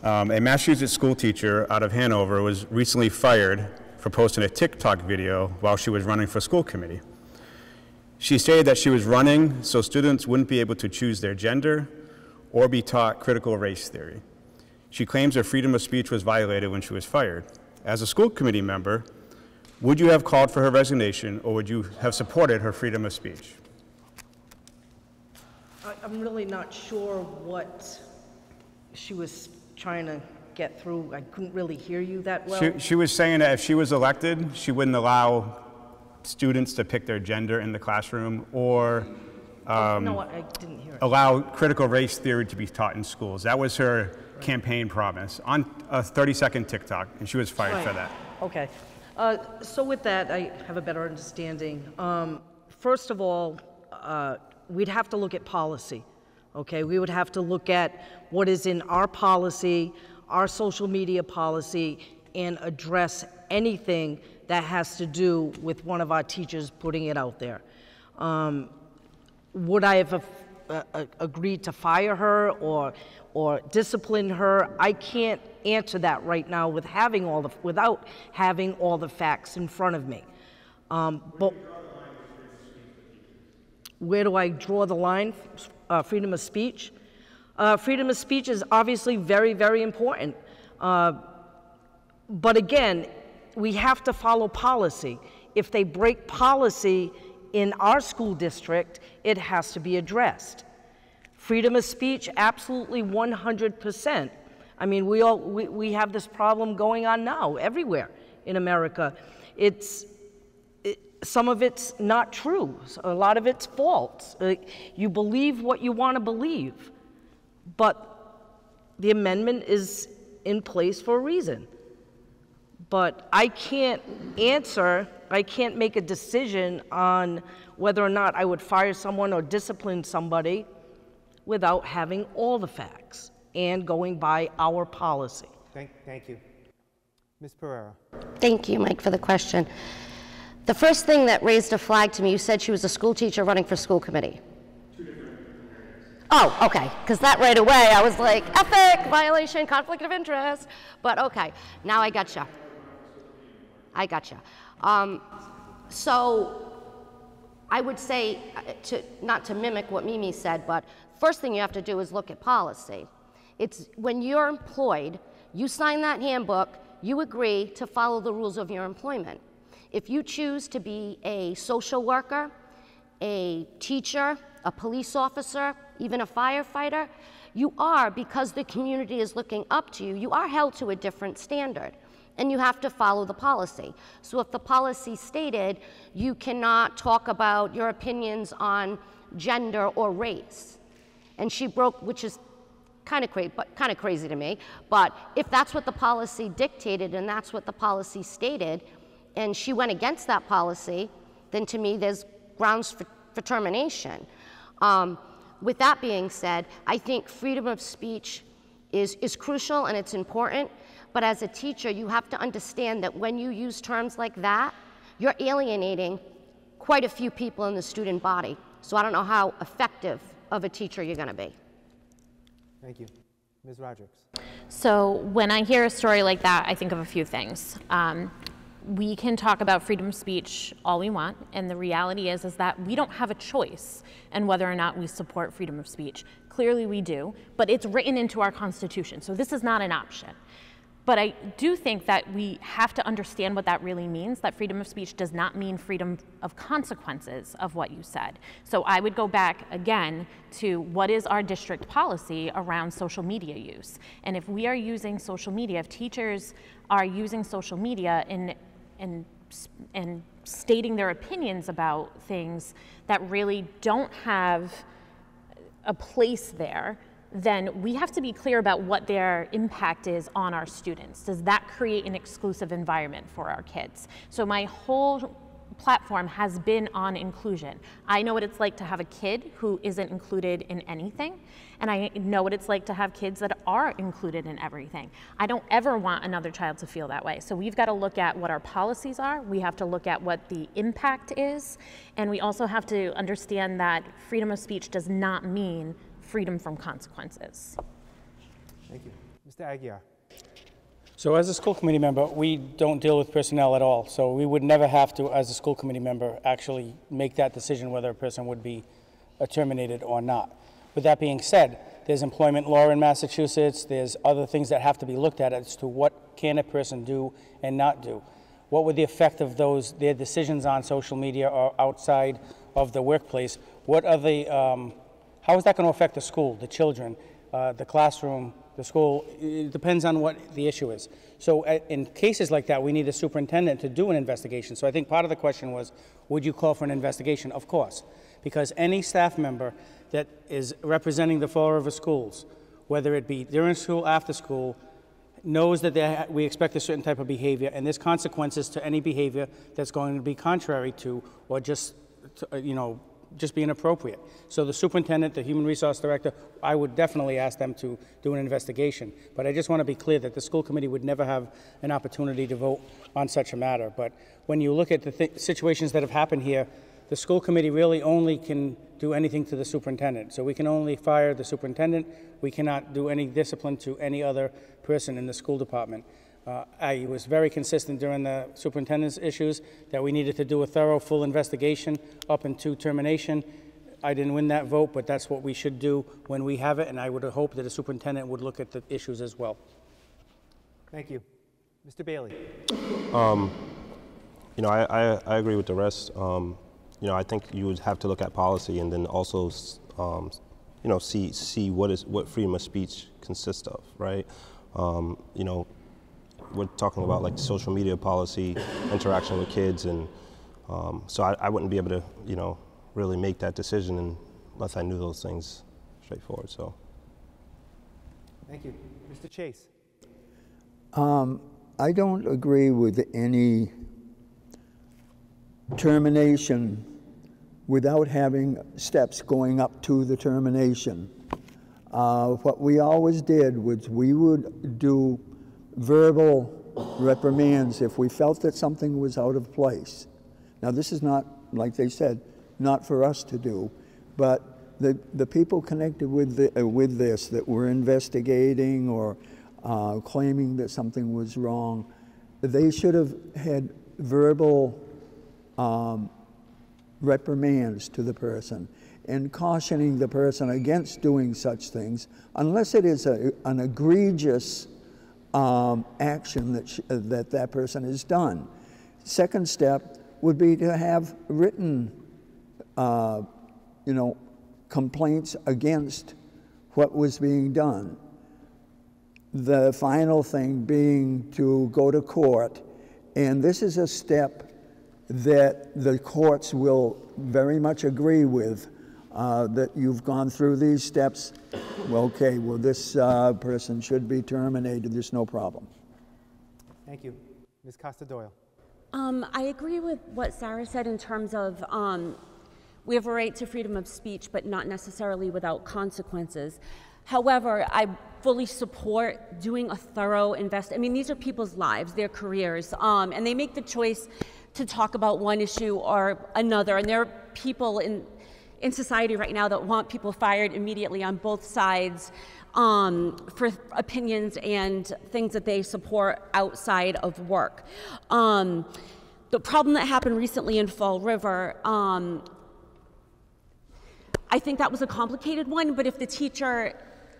Um, a Massachusetts school teacher out of Hanover was recently fired for posting a TikTok video while she was running for school committee. She stated that she was running so students wouldn't be able to choose their gender or be taught critical race theory. She claims her freedom of speech was violated when she was fired. As a school committee member, would you have called for her resignation or would you have supported her freedom of speech? I'm really not sure what she was trying to get through. I couldn't really hear you that well. She, she was saying that if she was elected, she wouldn't allow students to pick their gender in the classroom or um, No, I didn't hear it. allow critical race theory to be taught in schools. That was her campaign promise on a 30 second TikTok, and she was fired for that. Okay. Uh, So with that, I have a better understanding. Um, First of all, uh, we'd have to look at policy, okay? We would have to look at what is in our policy, our social media policy, and address anything that has to do with one of our teachers putting it out there. Um, would I have uh, uh, agreed to fire her or, or discipline her? I can't answer that right now with having all the, without having all the facts in front of me. Um, but where do I draw the line? Uh, freedom of speech. Uh, freedom of speech is obviously very, very important. Uh, but again, we have to follow policy. If they break policy in our school district, it has to be addressed. Freedom of speech, absolutely 100%. I mean, we, all, we, we have this problem going on now everywhere in America. It's, it, some of it's not true, a lot of it's false. Uh, you believe what you want to believe, but the amendment is in place for a reason. But I can't answer, I can't make a decision on whether or not I would fire someone or discipline somebody without having all the facts and going by our policy. Thank, thank you. Ms. Pereira. Thank you, Mike, for the question. The first thing that raised a flag to me, you said she was a school teacher running for school committee. Oh, okay, because that right away, I was like, ethic, violation, conflict of interest. But okay, now I gotcha. I gotcha. Um, so I would say, uh, to, not to mimic what Mimi said, but first thing you have to do is look at policy. It's when you're employed, you sign that handbook, you agree to follow the rules of your employment. If you choose to be a social worker, a teacher, a police officer, even a firefighter, you are, because the community is looking up to you, you are held to a different standard. And you have to follow the policy. So if the policy stated you cannot talk about your opinions on gender or race, and she broke, which is kind of crazy, but kind of crazy to me. But if that's what the policy dictated and that's what the policy stated, and she went against that policy, then to me there's grounds for, for termination. Um, with that being said, I think freedom of speech is, is crucial and it's important. But as a teacher, you have to understand that when you use terms like that, you're alienating quite a few people in the student body. So I don't know how effective of a teacher you're going to be. Thank you. Ms. Rodrigues. So when I hear a story like that, I think of a few things. Um, we can talk about freedom of speech all we want, and the reality is is that we don't have a choice in whether or not we support freedom of speech. Clearly we do, but it's written into our constitution, so this is not an option. But I do think that we have to understand what that really means, that freedom of speech does not mean freedom of consequences of what you said. So I would go back again to what is our district policy around social media use. And if we are using social media, if teachers are using social media in, in, in stating their opinions about things that really don't have a place there, then we have to be clear about what their impact is on our students. Does that create an exclusive environment for our kids? So my whole platform has been on inclusion. I know what it's like to have a kid who isn't included in anything, and I know what it's like to have kids that are included in everything. I don't ever want another child to feel that way. So we've got to look at what our policies are, we have to look at what the impact is, and we also have to understand that freedom of speech does not mean freedom from consequences. Thank you. Mr. Aguiar. So as a school committee member, we don't deal with personnel at all. So we would never have to, as a school committee member, actually make that decision whether a person would be uh, terminated or not. With that being said, there's employment law in Massachusetts. There's other things that have to be looked at as to what can a person do and not do. What would the effect of those their decisions on social media or outside of the workplace? What are the um, how is that going to affect the school, the children, uh, the classroom, the school? It depends on what the issue is. So uh, in cases like that, we need a superintendent to do an investigation. So I think part of the question was, would you call for an investigation? Of course, because any staff member that is representing the Fall River schools, whether it be during school, after school, knows that we expect a certain type of behavior, and there's consequences to any behavior that's going to be contrary to or just, to, uh, you know, just be inappropriate. So the superintendent, the human resource director, I would definitely ask them to do an investigation. But I just want to be clear that the school committee would never have an opportunity to vote on such a matter. But when you look at the th situations that have happened here, the school committee really only can do anything to the superintendent. So we can only fire the superintendent. We cannot do any discipline to any other person in the school department. Uh, I was very consistent during the superintendent's issues that we needed to do a thorough, full investigation up into termination. I didn't win that vote, but that's what we should do when we have it, and I would hope that the superintendent would look at the issues as well. Thank you. Mr. Bailey. Um, you know, I, I, I, agree with the rest. Um, you know, I think you would have to look at policy and then also, um, you know, see see what is what freedom of speech consists of, right? Um, you know, we're talking about like social media policy, interaction with kids, and um, so I, I, wouldn't be able to, you know, really make that decision unless I knew those things straightforward. So. Thank you, Mr. Chase. Um, I don't agree with any termination without having steps going up to the termination. Uh, what we always did was we would do verbal reprimands if we felt that something was out of place. Now, this is not, like they said, not for us to do, but the, the people connected with, the, uh, with this that were investigating or uh, claiming that something was wrong, they should have had verbal um, reprimands to the person and cautioning the person against doing such things unless it is a, an egregious um, action that, that that person has done. Second step would be to have written, uh, you know, complaints against what was being done. The final thing being to go to court, and this is a step that the courts will very much agree with uh, that you've gone through these steps. Well, okay, well, this uh, person should be terminated. There's no problem. Thank you. Ms. Costa Doyle. Um, I agree with what Sarah said in terms of um, we have a right to freedom of speech, but not necessarily without consequences. However, I fully support doing a thorough invest. I mean, these are people's lives, their careers, um, and they make the choice to talk about one issue or another. And there are people in in society right now that want people fired immediately on both sides um, for opinions and things that they support outside of work. Um, the problem that happened recently in Fall River, um, I think that was a complicated one, but if the teacher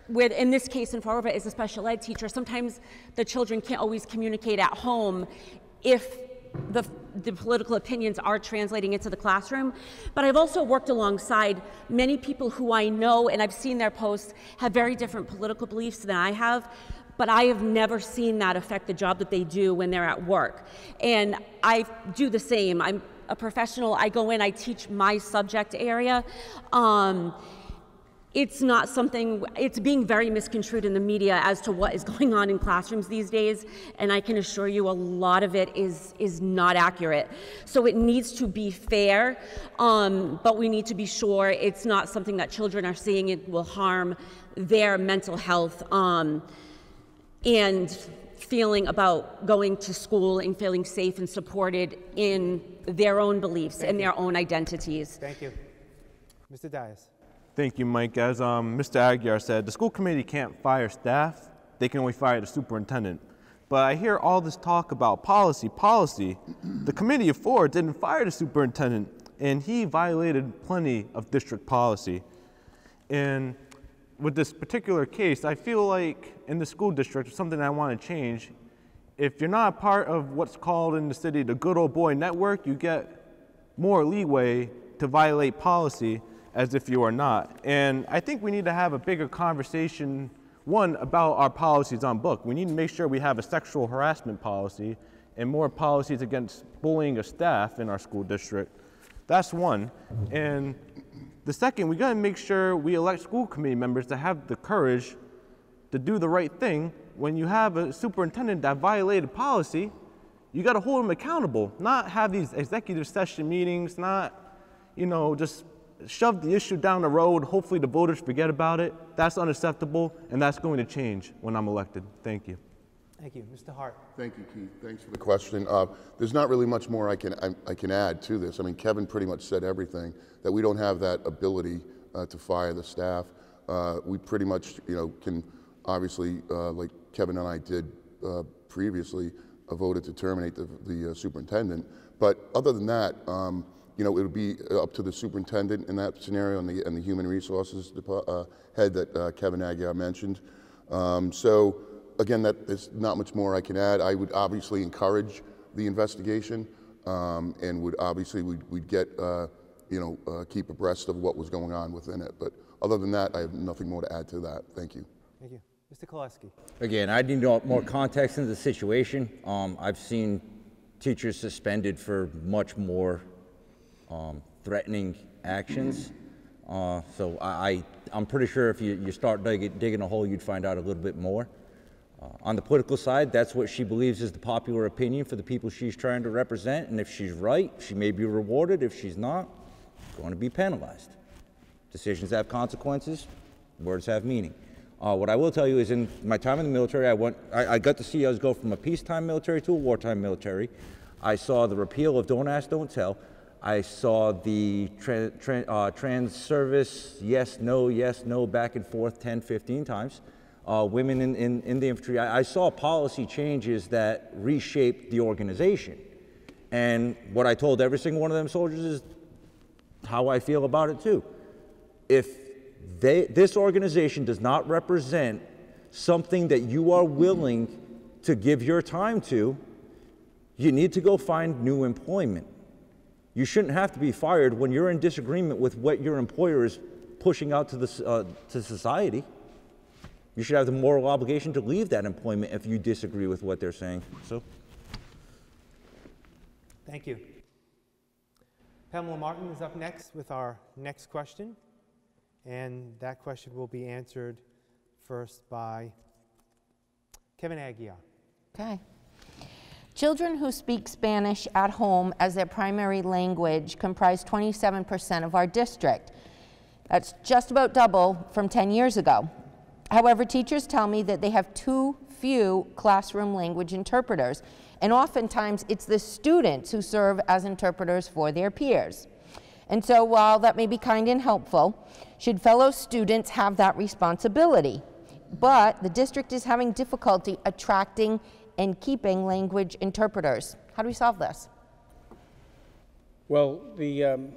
with, in this case in Fall River is a special ed teacher, sometimes the children can't always communicate at home if the, the political opinions are translating into the classroom. But I've also worked alongside many people who I know and I've seen their posts have very different political beliefs than I have. But I have never seen that affect the job that they do when they're at work. And I do the same. I'm a professional. I go in, I teach my subject area. Um, it's not something it's being very misconstrued in the media as to what is going on in classrooms these days and i can assure you a lot of it is is not accurate so it needs to be fair um, but we need to be sure it's not something that children are seeing it will harm their mental health um, and feeling about going to school and feeling safe and supported in their own beliefs Thank and you. their own identities Thank you. Mr. Dias. Thank you, Mike. As um, Mr. Aguiar said, the school committee can't fire staff. They can only fire the superintendent. But I hear all this talk about policy, policy. The committee of four didn't fire the superintendent, and he violated plenty of district policy. And with this particular case, I feel like in the school district, something I want to change. If you're not a part of what's called in the city the good old boy network, you get more leeway to violate policy as if you are not. And I think we need to have a bigger conversation, one, about our policies on book. We need to make sure we have a sexual harassment policy and more policies against bullying of staff in our school district. That's one. And the second, we gotta make sure we elect school committee members to have the courage to do the right thing. When you have a superintendent that violated policy, you got to hold them accountable, not have these executive session meetings, not, you know, just shove the issue down the road. Hopefully, the voters forget about it. That's unacceptable, and that's going to change when I'm elected. Thank you. Thank you. Mr. Hart. Thank you, Keith. Thanks for the question. Uh, there's not really much more I can I, I can add to this. I mean, Kevin pretty much said everything. That we don't have that ability uh, to fire the staff. Uh, we pretty much, you know, can obviously, uh, like Kevin and I did uh, previously, uh, voted to terminate the, the uh, superintendent. But other than that, um, you know, it would be up to the superintendent in that scenario and the and the human resources uh, head that uh, Kevin Aguiar mentioned. Um, so again, that is not much more I can add. I would obviously encourage the investigation, um, and would obviously we'd, we'd get uh, you know uh, keep abreast of what was going on within it. But other than that, I have nothing more to add to that. Thank you. Thank you. Mr. Kolesky. Again, I need more context into the situation. Um, I've seen teachers suspended for much more um, threatening actions. Uh, so I, I, I'm pretty sure if you, you start digging, digging a hole, you'd find out a little bit more. Uh, on the political side, that's what she believes is the popular opinion for the people she's trying to represent. And if she's right, she may be rewarded. If she's not, going to be penalized. Decisions have consequences. Words have meaning. Uh, what I will tell you is, in my time in the military, I went. I, I got to see us go from a peacetime military to a wartime military. I saw the repeal of Don't Ask, Don't Tell. I saw the tra- tra- uh, trans service, yes, no, yes, no, back and forth 10, 15 times. Uh, women in, in, in the infantry. I, I saw policy changes that reshaped the organization. And what I told every single one of them soldiers is how I feel about it too. If they, this organization does not represent something that you are willing to give your time to, you need to go find new employment. You shouldn't have to be fired when you're in disagreement with what your employer is pushing out to, the, uh, to society. You should have the moral obligation to leave that employment if you disagree with what they're saying. So, Thank you. Pamela Martin is up next with our next question. And that question will be answered first by Kevin Aguiar. Okay. Children who speak Spanish at home as their primary language comprise 27% of our district. That's just about double from 10 years ago. However, teachers tell me that they have too few classroom language interpreters, and oftentimes it's the students who serve as interpreters for their peers. And so, while that may be kind and helpful, should fellow students have that responsibility? But the district is having difficulty attracting and keeping language interpreters. How do we solve this? Well, the, um,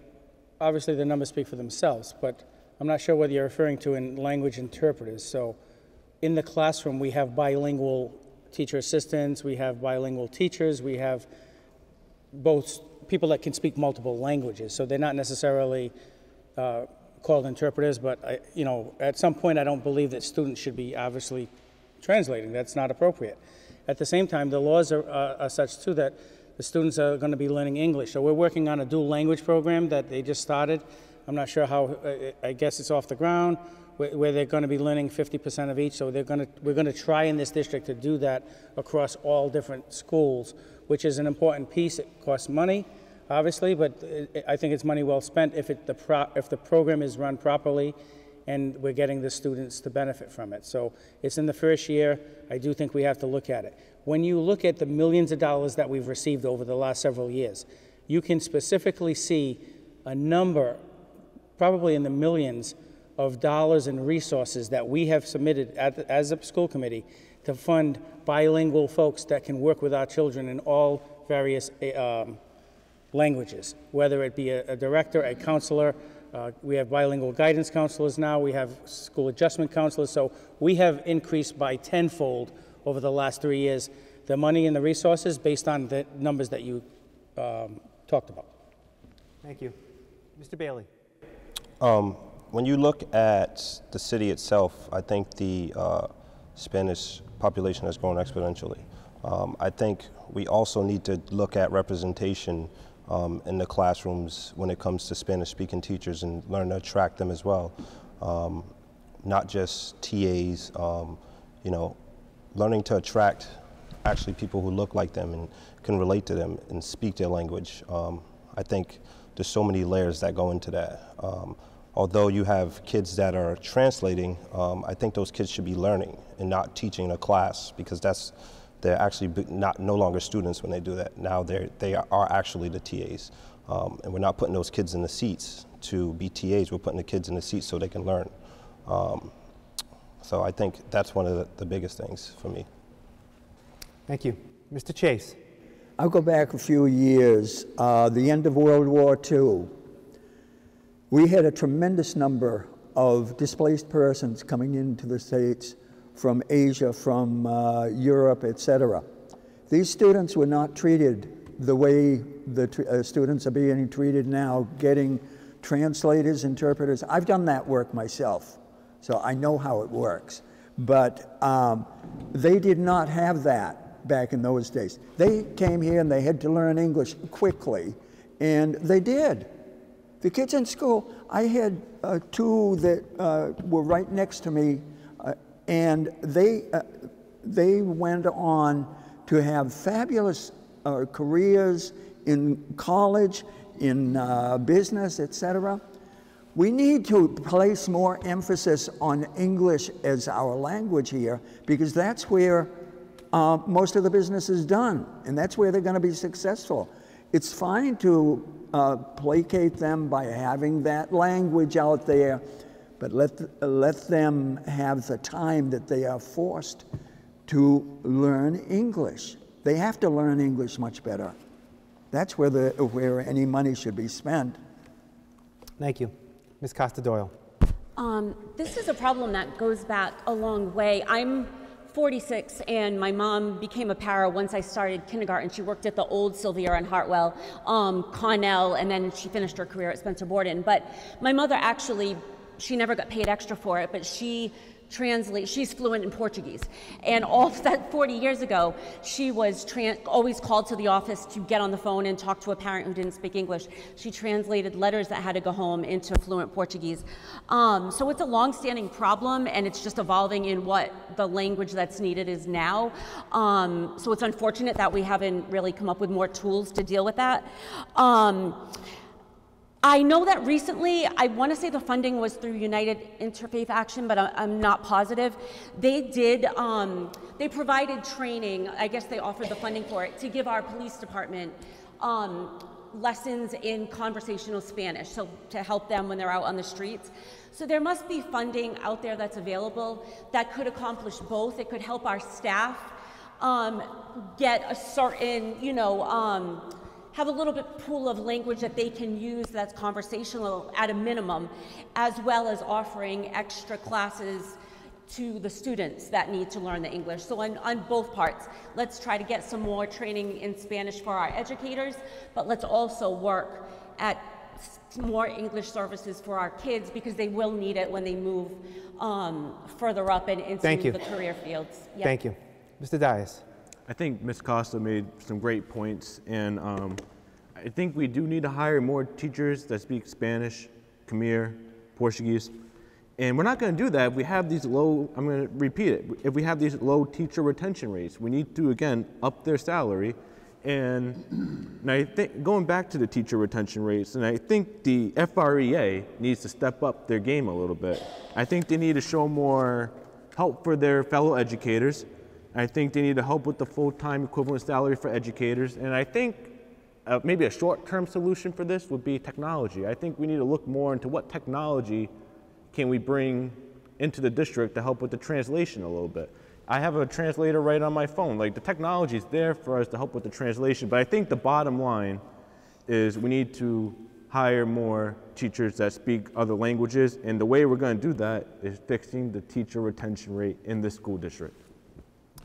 obviously the numbers speak for themselves, but I'm not sure whether you're referring to in language interpreters. So in the classroom, we have bilingual teacher assistants, we have bilingual teachers, we have both people that can speak multiple languages. So they're not necessarily uh, called interpreters, but I, you know, at some point, I don't believe that students should be obviously translating. That's not appropriate. At the same time, the laws are, uh, are such too that the students are going to be learning English. So we're working on a dual language program that they just started. I'm not sure how. uh, I guess it's off the ground. where, where they're going to be learning 50% of each. So they're going to, we're going to try in this district to do that across all different schools, which is an important piece. It costs money, obviously, but it, I think it's money well spent if, it, the pro, if the program is run properly and we're getting the students to benefit from it. So it's in the first year. I do think we have to look at it. When you look at the millions of dollars that we've received over the last several years, you can specifically see a number, probably in the millions, of dollars and resources that we have submitted at, as a school committee to fund bilingual folks that can work with our children in all various eh, um, languages, whether it be a, a director, a counselor. Uh, we have bilingual guidance counselors now. We have school adjustment counselors. So we have increased by tenfold over the last three years the money and the resources based on the numbers that you um, talked about. Thank you. Mr. Bailey. Um, when you look at the city itself, I think the uh, Spanish population has grown exponentially. Um, I think we also need to look at representation um, in the classrooms when it comes to Spanish speaking teachers and learn to attract them as well. Um, not just TAs, um, you know, learning to attract actually people who look like them and can relate to them and speak their language. Um, I think there's so many layers that go into that. Um, although you have kids that are translating, um, I think those kids should be learning and not teaching a class because that's they're actually not no longer students when they do that. Now they they are actually the TAs, um, and we're not putting those kids in the seats to be TAs. We're putting the kids in the seats so they can learn. Um, so I think that's one of the, the biggest things for me. Thank you. Mr. Chase. I'll go back a few years, uh, the end of World War II. We had a tremendous number of displaced persons coming into the States from Asia, from uh, Europe, etc. These students were not treated the way the uh, students are being treated now, getting translators, interpreters. I've done that work myself so I know how it works. But um, they did not have that back in those days. They came here and they had to learn English quickly, and they did. The kids in school, I had uh, two that uh, were right next to me, and they, uh, they went on to have fabulous uh, careers in college, in uh, business, etc. We need to place more emphasis on English as our language here because that's where uh, most of the business is done and that's where they're going to be successful. It's fine to uh, placate them by having that language out there, but let, let them have the time that they are forced to learn English. They have to learn English much better. That's where, the, where any money should be spent. Thank you. Ms. Costa Doyle. Um, this is a problem that goes back a long way. I'm 46 and my mom became a para once I started kindergarten. She worked at the old Sylvia and Hartwell, um, Connell, and then she finished her career at Spencer Borden. But my mother actually, she never got paid extra for it, but she translate. She's fluent in Portuguese. And all that 40 years ago, she was always called to the office to get on the phone and talk to a parent who didn't speak English. She translated letters that had to go home into fluent Portuguese. Um, so it's a long-standing problem, and it's just evolving in what the language that's needed is now. Um, so it's unfortunate that we haven't really come up with more tools to deal with that. Um, I know that recently, I want to say the funding was through United Interfaith Action, but I'm not positive. They did, um, they provided training, I guess they offered the funding for it, to give our police department um, lessons in conversational Spanish, so to help them when they're out on the streets. So there must be funding out there that's available that could accomplish both. It could help our staff um, get a certain, you know, um, have a little bit pool of language that they can use that's conversational at a minimum, as well as offering extra classes to the students that need to learn the English. So on, on both parts, let's try to get some more training in Spanish for our educators, but let's also work at more English services for our kids because they will need it when they move um, further up and into the career fields. Yeah. Thank you. Mr. Dias. I think Ms. Costa made some great points, and um, I think we do need to hire more teachers that speak Spanish, Khmer, Portuguese, And we're not going to do that if we have these low, I'm going to repeat it, if we have these low teacher retention rates. We need to, again, up their salary. And, and I think, going back to the teacher retention rates, and I think the FREA needs to step up their game a little bit. I think they need to show more help for their fellow educators. I think they need to help with the full-time equivalent salary for educators. And I think uh, maybe a short-term solution for this would be technology. I think we need to look more into what technology can we bring into the district to help with the translation a little bit. I have a translator right on my phone. Like the technology is there for us to help with the translation, but I think the bottom line is we need to hire more teachers that speak other languages, and the way we're going to do that is fixing the teacher retention rate in this school district.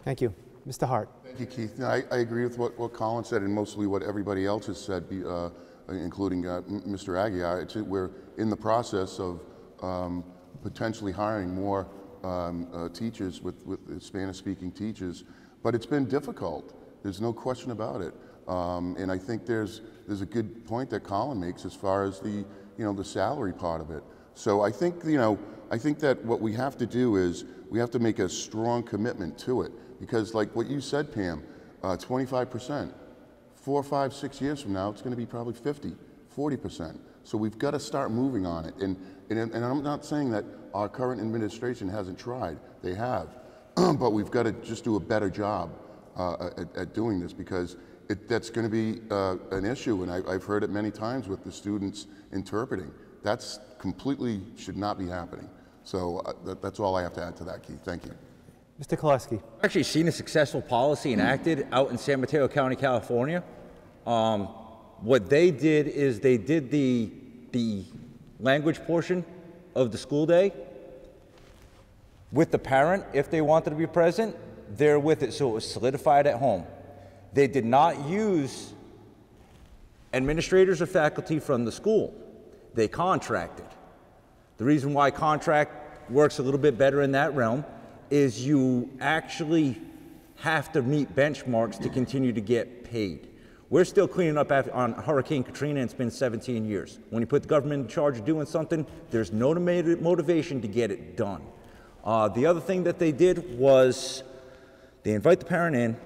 Thank you. Mr. Hart. Thank you, Keith. I, I agree with what, what Colin said and mostly what everybody else has said, uh, including uh, Mr. Aguiar. We're in the process of um, potentially hiring more um, uh, teachers with, with Spanish-speaking teachers, but it's been difficult. There's no question about it. Um, and I think there's, there's a good point that Colin makes as far as the, you know, the salary part of it. So I think, you know, I think that what we have to do is we have to make a strong commitment to it because like what you said, Pam, uh, 25%, four, five, six years from now, it's going to be probably 50, 40%. So we've got to start moving on it. And, and, and I'm not saying that our current administration hasn't tried. They have. but we've got to just do a better job uh, at, at, doing this because it, that's going to be uh, an issue. And I, have heard it many times with the students interpreting. That's completely should not be happening. So uh, that, that's all I have to add to that, Keith. Thank you. Mr. Kolesky. I've actually seen a successful policy enacted out in San Mateo County, California. Um, what they did is they did the, the language portion of the school day with the parent if they wanted to be present there with it so it was solidified at home they did not use administrators or faculty from the school they contracted the reason why contract works a little bit better in that realm is you actually have to meet benchmarks to continue to get paid. We're still cleaning up on Hurricane Katrina, and it's been 17 years. When you put the government in charge of doing something, there's no motivation to get it done. Uh, the other thing that they did was they invite the parent in,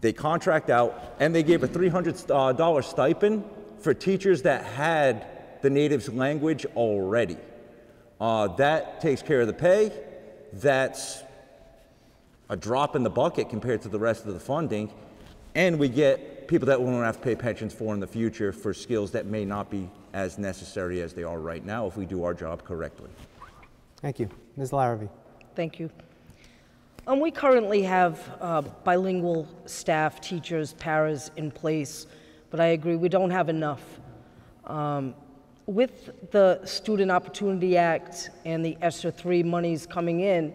they contract out, and they gave a $300 uh, stipend for teachers that had the native's language already. Uh, that takes care of the pay that's a drop in the bucket compared to the rest of the funding, and we get people that we won't have to pay pensions for in the future for skills that may not be as necessary as they are right now if we do our job correctly. Thank you. Ms. Larrabee. Thank you. Um, we currently have uh, bilingual staff, teachers, paras in place, but I agree we don't have enough. Um, with the Student Opportunity Act and the ESSER 3 monies coming in,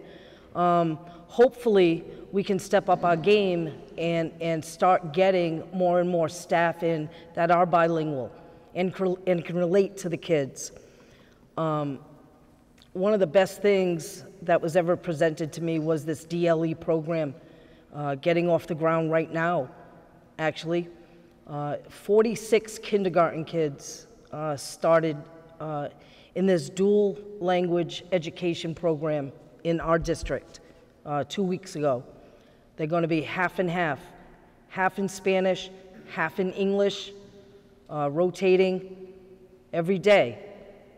um, hopefully we can step up our game and, and start getting more and more staff in that are bilingual and, and can relate to the kids. Um, one of the best things that was ever presented to me was this DLE program uh, getting off the ground right now, actually. Uh, 46 kindergarten kids uh, started uh, in this dual language education program in our district uh, two weeks ago. They're going to be half and half, half in Spanish, half in English, uh, rotating every day.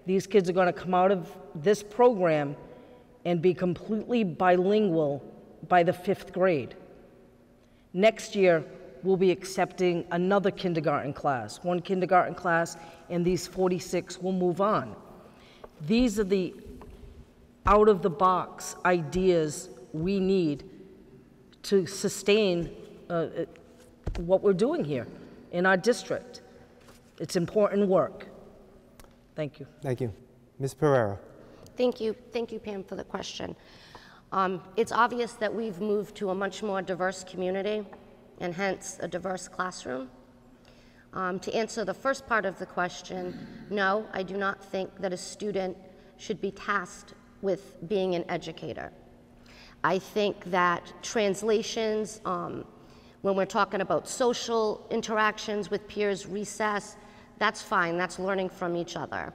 These kids are going to come out of this program and be completely bilingual by the fifth grade. Next year, we'll be accepting another kindergarten class, one kindergarten class, and these 46 will move on. These are the out of the box ideas we need to sustain uh, uh, what we're doing here in our district. It's important work. Thank you. Thank you. Ms. Pereira. Thank you. Thank you, Pam, for the question. Um, it's obvious that we've moved to a much more diverse community and hence a diverse classroom. Um, to answer the first part of the question, no, I do not think that a student should be tasked with being an educator. I think that translations, um, when we're talking about social interactions with peers, recess, that's fine, that's learning from each other.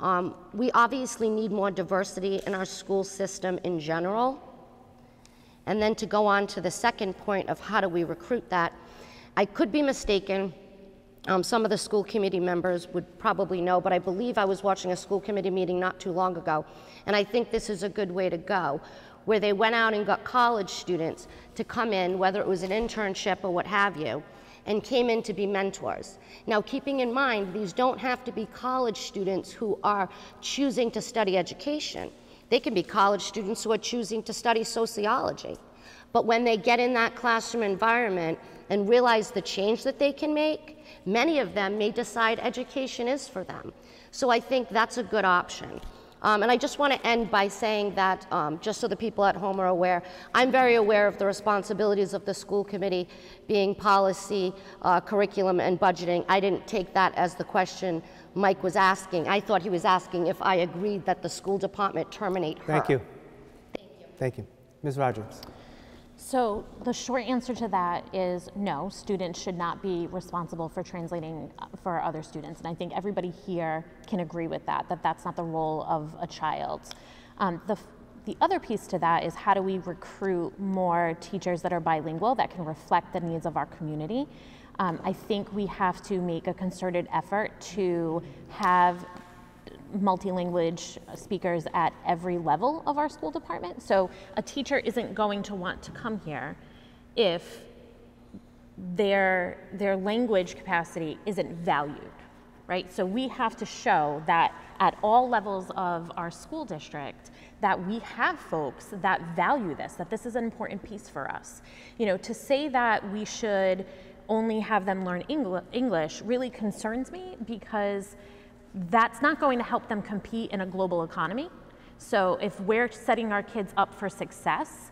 Um, we obviously need more diversity in our school system in general. And then to go on to the second point of how do we recruit that, I could be mistaken. Um, some of the school committee members would probably know, but I believe I was watching a school committee meeting not too long ago, and I think this is a good way to go, where they went out and got college students to come in, whether it was an internship or what have you, and came in to be mentors. Now, keeping in mind, these don't have to be college students who are choosing to study education. They can be college students who are choosing to study sociology. But when they get in that classroom environment and realize the change that they can make, many of them may decide education is for them. So I think that's a good option. Um, and I just want to end by saying that, um, just so the people at home are aware, I'm very aware of the responsibilities of the school committee being policy, uh, curriculum, and budgeting. I didn't take that as the question Mike was asking. I thought he was asking if I agreed that the school department terminate her. Thank you. Thank you. Thank you. Ms. Rogers. So the short answer to that is no, students should not be responsible for translating uh, for other students. And I think everybody here can agree with that, that that's not the role of a child. Um, the, the other piece to that is how do we recruit more teachers that are bilingual that can reflect the needs of our community? Um, I think we have to make a concerted effort to have multilingual speakers at every level of our school department. So a teacher isn't going to want to come here if their, their language capacity isn't valued, right? So we have to show that at all levels of our school district that we have folks that value this, that this is an important piece for us. You know, to say that we should only have them learn English really concerns me because that's not going to help them compete in a global economy. So if we're setting our kids up for success,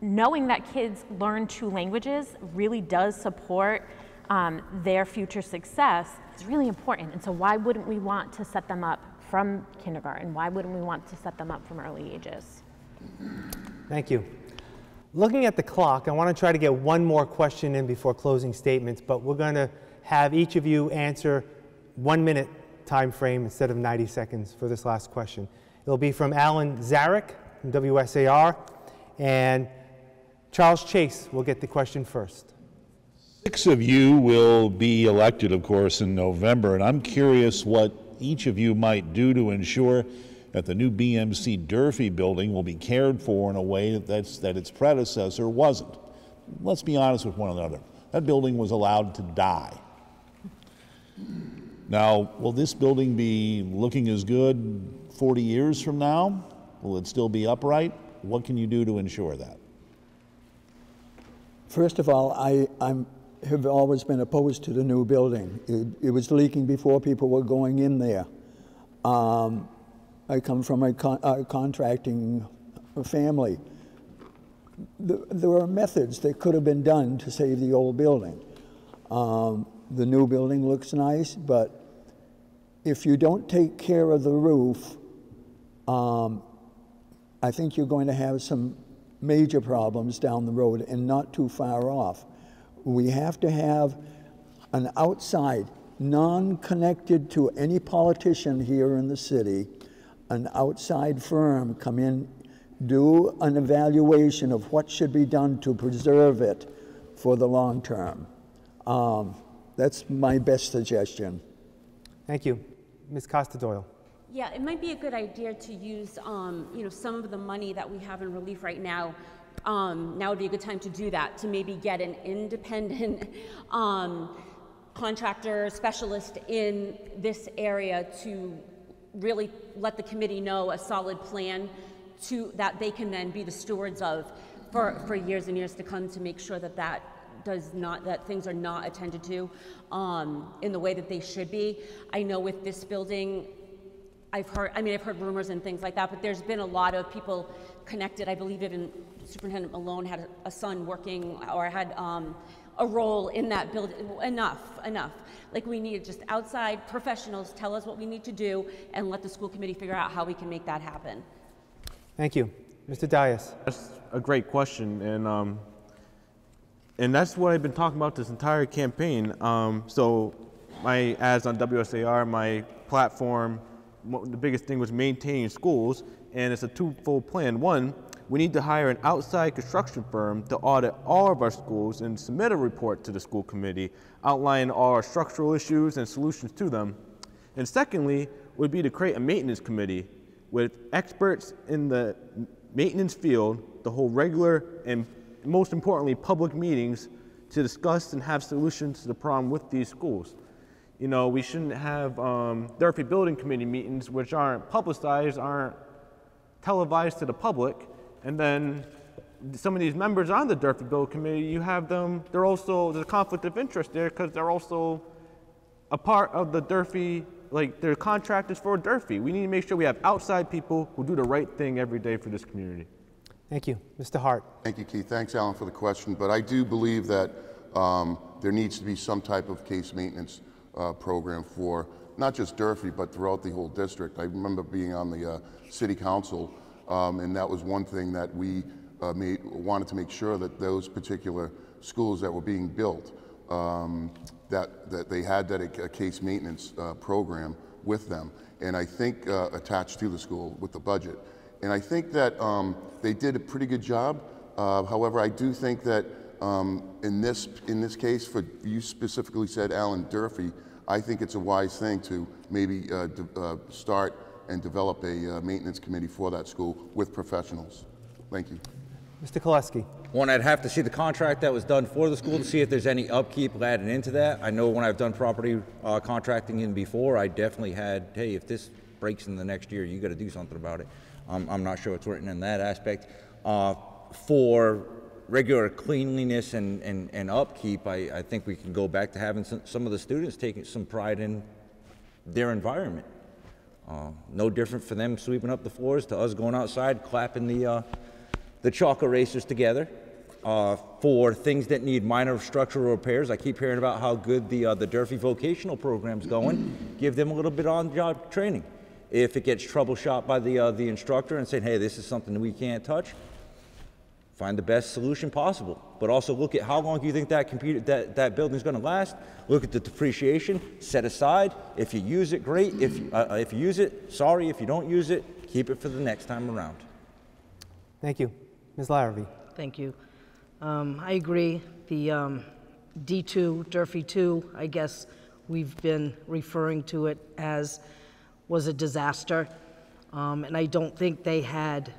knowing that kids learn two languages really does support um, their future success is really important. And so why wouldn't we want to set them up from kindergarten? Why wouldn't we want to set them up from early ages? Thank you. Looking at the clock, I want to try to get one more question in before closing statements, but we're going to have each of you answer one minute time frame instead of 90 seconds for this last question. It'll be from Alan Zarek from WSAR, and Charles Chase will get the question first. Six of you will be elected, of course, in November, and I'm curious what each of you might do to ensure that the new BMC Durfee building will be cared for in a way that, that's, that its predecessor wasn't. Let's be honest with one another. That building was allowed to die. Now, will this building be looking as good 40 years from now? Will it still be upright? What can you do to ensure that? First of all, I I'm, have always been opposed to the new building. It, it was leaking before people were going in there. Um, I come from a, con a contracting family. The, there were methods that could have been done to save the old building. Um, the new building looks nice, but if you don't take care of the roof, um, I think you're going to have some major problems down the road and not too far off. We have to have an outside, non connected to any politician here in the city, an outside firm come in, do an evaluation of what should be done to preserve it for the long term. Um, that's my best suggestion. Thank you. Ms. Costa Doyle. Yeah, it might be a good idea to use, um, you know, some of the money that we have in relief right now. Um, now would be a good time to do that, to maybe get an independent um, contractor specialist in this area to really let the committee know a solid plan to that they can then be the stewards of for, for years and years to come to make sure that that does not, that things are not attended to um, in the way that they should be. I know with this building, I've heard, I mean, I've heard rumors and things like that, but there's been a lot of people connected. I believe even Superintendent Malone had a, son working or had um, a role in that building. Enough, enough. Like we need just outside professionals tell us what we need to do and let the school committee figure out how we can make that happen. Thank you. Mr. Dias. That's a great question. And um, and that's what I've been talking about this entire campaign. Um, so my ads on WSAR, my platform, the biggest thing was maintaining schools, and it's a twofold plan. One, we need to hire an outside construction firm to audit all of our schools and submit a report to the school committee outlining all our structural issues and solutions to them. And secondly, would be to create a maintenance committee with experts in the maintenance field to hold regular and most importantly, public meetings to discuss and have solutions to the problem with these schools. You know, we shouldn't have um, Durfee Building Committee meetings which aren't publicized, aren't televised to the public, and then some of these members on the Durfee Building Committee, you have them, they're also, there's a conflict of interest there because they're also a part of the Durfee, like they're contractors for Durfee. We need to make sure we have outside people who do the right thing every day for this community. Thank you. Mr. Hart. Thank you, Keith. Thanks, Alan, for the question. But I do believe that um, there needs to be some type of case maintenance uh, program for not just Durfee, but throughout the whole district. I remember being on the uh, city council, um, and that was one thing that we uh, made, wanted to make sure that those particular schools that were being built, um, that, that they had that a, a case maintenance uh, program with them, and I think uh, attached to the school with the budget. And I think that um, they did a pretty good job. Uh, however, I do think that um, in this in this case, for you specifically said Alan Durfee, I think it's a wise thing to maybe uh, uh, start and develop a uh, maintenance committee for that school with professionals. Thank you. Mr. Koleski. One, I'd have to see the contract that was done for the school to see if there's any upkeep added into that. I know when I've done property uh, contracting in before, I definitely had, hey, if this breaks in the next year, you got to do something about it. Um, I'm not sure it's written in that aspect. Uh, for regular cleanliness and, and, and upkeep, I, I think we can go back to having some, some of the students taking some pride in their environment. Uh, no different for them sweeping up the floors to us going outside clapping the, uh, the chalk erasers together. Uh, for things that need minor structural repairs, I keep hearing about how good the, uh, the Durfee vocational program's going. Give them a little bit on-job training. If it gets troubleshot by the, uh, the instructor and saying, hey, this is something we can't touch, find the best solution possible. But also look at how long do you think that computer, that, that building's gonna last? Look at the depreciation, set aside. If you use it, great. If, you- uh, uh, if you use it, sorry. If you don't use it, keep it for the next time around. Thank you. Ms. Larrabee. Thank you. Um, I agree. The um, D2, Durfee 2, I guess we've been referring to it as, was a disaster. Um, and I don't think they had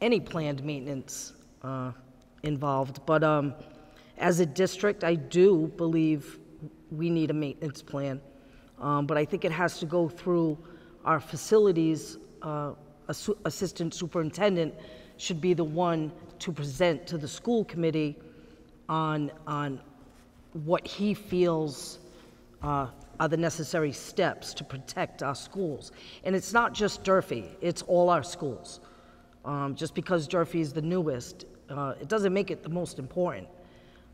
any planned maintenance uh, involved. But um, as a district, I do believe we need a maintenance plan. Um, but I think it has to go through our facilities. Uh, assistant superintendent should be the one to present to the school committee on, on what he feels uh, are the necessary steps to protect our schools. And it's not just Durfee, it's all our schools. Um, just because Durfee is the newest, uh, it doesn't make it the most important.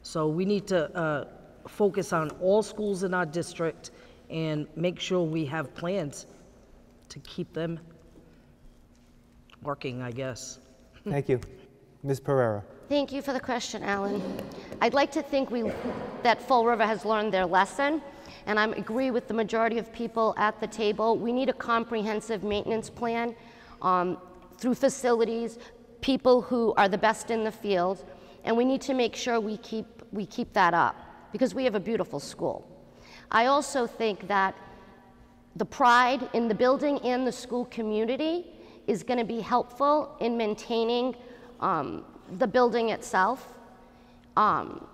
So we need to uh, focus on all schools in our district and make sure we have plans to keep them working, I guess. Thank you. Ms. Pereira. Thank you for the question, Alan. I'd like to think we, that Fall River has learned their lesson, and I agree with the majority of people at the table. We need a comprehensive maintenance plan um, through facilities, people who are the best in the field, and we need to make sure we keep, we keep that up because we have a beautiful school. I also think that the pride in the building and the school community is going to be helpful in maintaining um, the building itself. Um,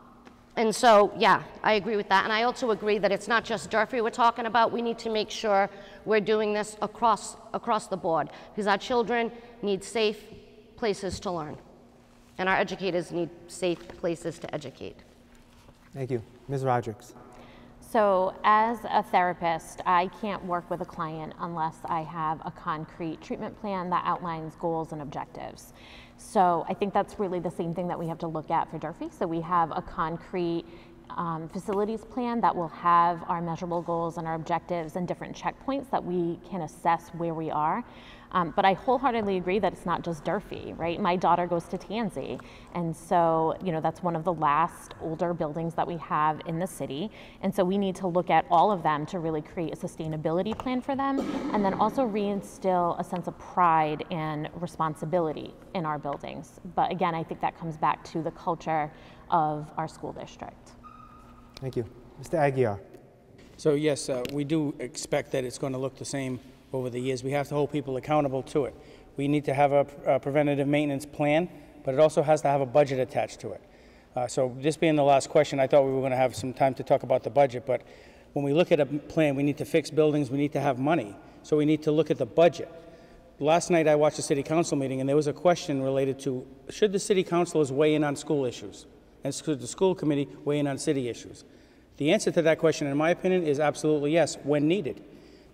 and so, yeah, I agree with that. And I also agree that it's not just Durfee we're talking about. We need to make sure we're doing this across, across the board because our children need safe places to learn. And our educators need safe places to educate. Thank you. Ms. Rodrigues. So, as a therapist, I can't work with a client unless I have a concrete treatment plan that outlines goals and objectives. So, I think that's really the same thing that we have to look at for Durfee. So, we have a concrete um, facilities plan that will have our measurable goals and our objectives and different checkpoints that we can assess where we are. Um, but I wholeheartedly agree that it's not just Durfee, right? My daughter goes to Tansey, and so you know that's one of the last older buildings that we have in the city, and so we need to look at all of them to really create a sustainability plan for them, and then also reinstill a sense of pride and responsibility in our buildings. But again, I think that comes back to the culture of our school district. Thank you. Mr. Aguiar. So yes, uh, we do expect that it's going to look the same over the years. We have to hold people accountable to it. We need to have a, a preventative maintenance plan, but it also has to have a budget attached to it. Uh, so this being the last question, I thought we were going to have some time to talk about the budget, but when we look at a plan, we need to fix buildings, we need to have money. So we need to look at the budget. Last night I watched a city council meeting and there was a question related to should the city councilors weigh in on school issues? And should the school committee weigh in on city issues? The answer to that question, in my opinion, is absolutely yes, when needed.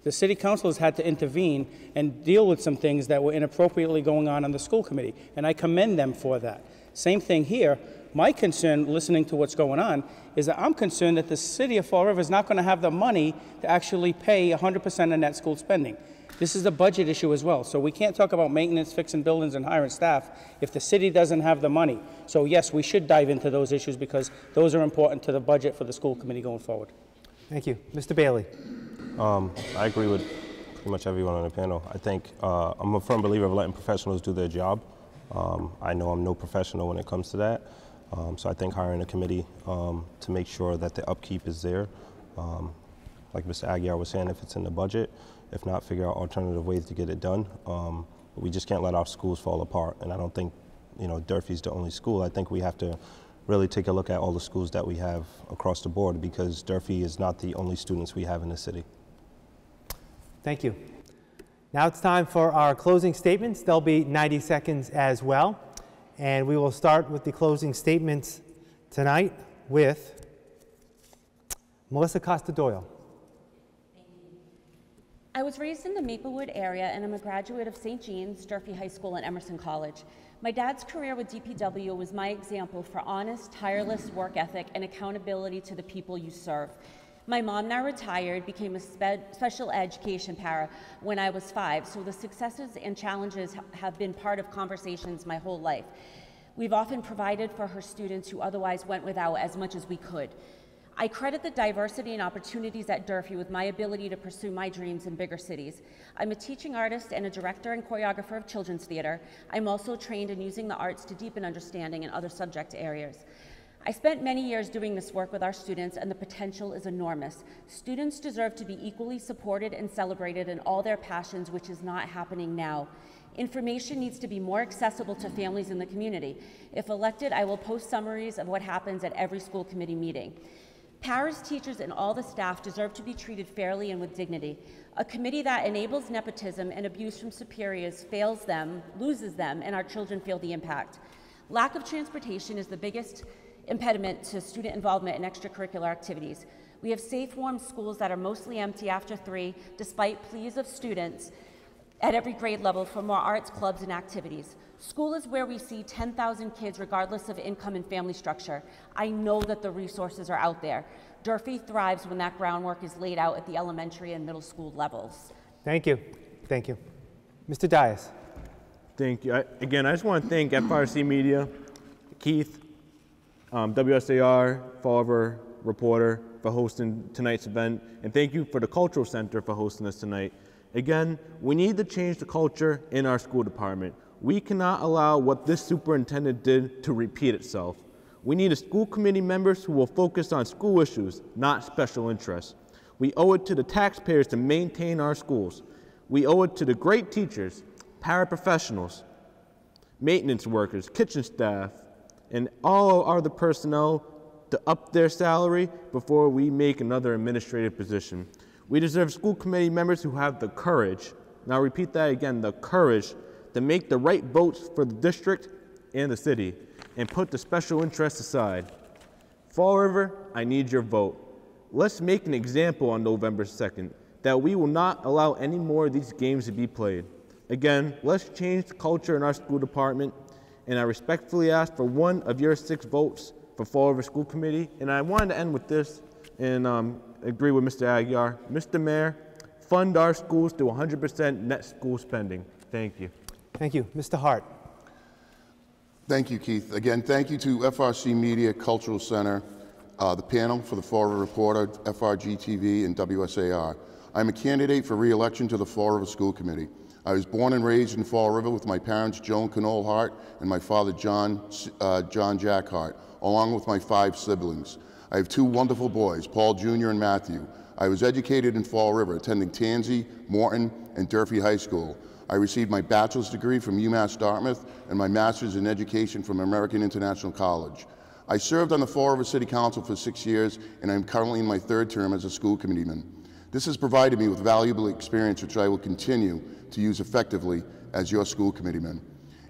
The city councilors had to intervene and deal with some things that were inappropriately going on on the school committee, and I commend them for that. Same thing here. My concern, listening to what's going on, is that I'm concerned that the city of Fall River is not going to have the money to actually pay 100% of net school spending. This is a budget issue as well. So we can't talk about maintenance, fixing buildings, and hiring staff if the city doesn't have the money. So yes, we should dive into those issues because those are important to the budget for the school committee going forward. Thank you. Mr. Bailey. Um, I agree with pretty much everyone on the panel. I think uh, I'm a firm believer of letting professionals do their job. Um, I know I'm no professional when it comes to that. Um, so I think hiring a committee um, to make sure that the upkeep is there. Um, like Mr. Aguiar was saying, if it's in the budget, if not, figure out alternative ways to get it done. Um, but we just can't let our schools fall apart. And I don't think, you know, Durfee's the only school. I think we have to really take a look at all the schools that we have across the board because Durfee is not the only students we have in the city. Thank you. Now it's time for our closing statements. There'll be 90 seconds as well. And we will start with the closing statements tonight with Melissa Costa Doyle. I was raised in the Maplewood area and I'm a graduate of St. Jean's, Durfee High School, and Emerson College. My dad's career with DPW was my example for honest, tireless work ethic and accountability to the people you serve. My mom, now retired, became a spe special education para when I was five, so the successes and challenges have been part of conversations my whole life. We've often provided for her students who otherwise went without as much as we could. I credit the diversity and opportunities at Durfee with my ability to pursue my dreams in bigger cities. I'm a teaching artist and a director and choreographer of children's theater. I'm also trained in using the arts to deepen understanding in other subject areas. I spent many years doing this work with our students, and the potential is enormous. Students deserve to be equally supported and celebrated in all their passions, which is not happening now. Information needs to be more accessible to families in the community. If elected, I will post summaries of what happens at every school committee meeting. Paras, teachers, and all the staff deserve to be treated fairly and with dignity. A committee that enables nepotism and abuse from superiors fails them, loses them, and our children feel the impact. Lack of transportation is the biggest impediment to student involvement in extracurricular activities. We have safe, warm schools that are mostly empty after three, despite pleas of students at every grade level for more arts, clubs, and activities. School is where we see 10,000 kids regardless of income and family structure. I know that the resources are out there. Durfee thrives when that groundwork is laid out at the elementary and middle school levels. Thank you. Thank you. Mr. Dias. Thank you. I, again, I just want to thank FRC Media, Keith, um, WSAR, Fall River Reporter for hosting tonight's event, and thank you for the Cultural Center for hosting us tonight. Again, we need to change the culture in our school department. We cannot allow what this superintendent did to repeat itself. We need a school committee members who will focus on school issues, not special interests. We owe it to the taxpayers to maintain our schools. We owe it to the great teachers, paraprofessionals, maintenance workers, kitchen staff, and all of our other personnel to up their salary before we make another administrative position. We deserve school committee members who have the courage, now I'll repeat that again, the courage to make the right votes for the district and the city and put the special interests aside. Fall River, I need your vote. Let's make an example on November 2nd that we will not allow any more of these games to be played. Again, let's change the culture in our school department, and I respectfully ask for one of your six votes for Fall River School Committee. And I wanted to end with this and um, agree with Mr. Aguiar. Mr. Mayor, fund our schools to 100% net school spending. Thank you. Thank you. Mr. Hart. Thank you, Keith. Again, thank you to FRC Media Cultural Center, uh, the panel for the Fall River Reporter, FRG TV, and WSAR. I'm a candidate for re-election to the Fall River School Committee. I was born and raised in Fall River with my parents, Joan Canole Hart, and my father, John, uh, John Jack Hart, along with my five siblings. I have two wonderful boys, Paul Jr. and Matthew. I was educated in Fall River, attending Tansey, Morton, and Durfee High School. I received my bachelor's degree from UMass Dartmouth and my master's in education from American International College. I served on the Fall River City Council for six years, and I'm currently in my third term as a school committeeman. This has provided me with valuable experience which I will continue to use effectively as your school committeeman.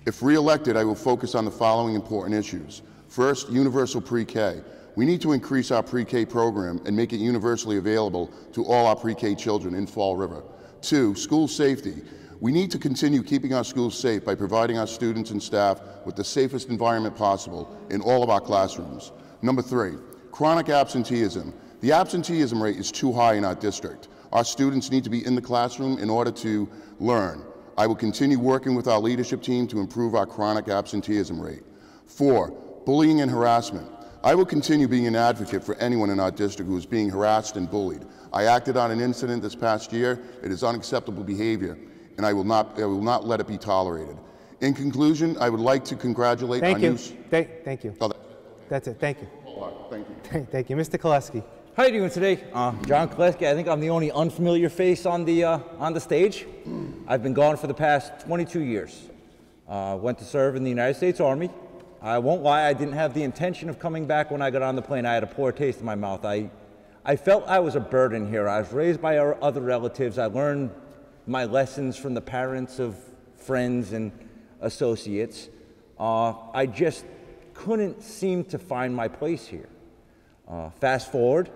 If re-elected, I will focus on the following important issues. First, universal pre-K. We need to increase our pre-K program and make it universally available to all our pre-K children in Fall River. Two, school safety. We need to continue keeping our schools safe by providing our students and staff with the safest environment possible in all of our classrooms. Number three, chronic absenteeism. The absenteeism rate is too high in our district. Our students need to be in the classroom in order to learn. I will continue working with our leadership team to improve our chronic absenteeism rate. Four, bullying and harassment. I will continue being an advocate for anyone in our district who is being harassed and bullied. I acted on an incident this past year. It is unacceptable behavior, and I will not, I will not let it be tolerated. In conclusion, I would like to congratulate Thank you. Thank, thank you. Oh, that- That's it. Thank you. Thank you. Thank you. Mr. Kolesky. How you doing today? Uh, John Kleski. I think I'm the only unfamiliar face on the uh, on the stage. I've been gone for the past 22 years. Uh, went to serve in the United States Army. I won't lie, I didn't have the intention of coming back when I got on the plane. I had a poor taste in my mouth. I, I felt I was a burden here. I was raised by our other relatives. I learned my lessons from the parents of friends and associates. Uh, I just couldn't seem to find my place here. Uh, fast forward,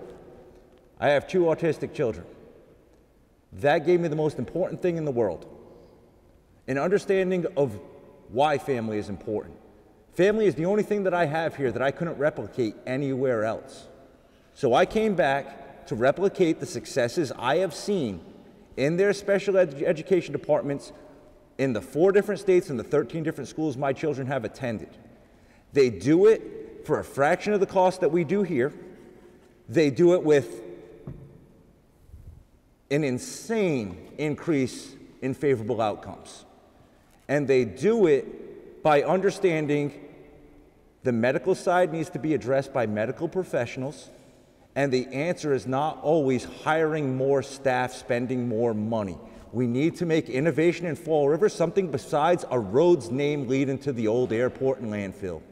I have two autistic children. That gave me the most important thing in the world an understanding of why family is important. Family is the only thing that I have here that I couldn't replicate anywhere else. So I came back to replicate the successes I have seen in their special ed- education departments in the four different states and the 13 different schools my children have attended. They do it for a fraction of the cost that we do here. They do it with an insane increase in favorable outcomes. And they do it by understanding the medical side needs to be addressed by medical professionals, and the answer is not always hiring more staff, spending more money. We need to make innovation in Fall River something besides a road's name leading to the old airport and landfill.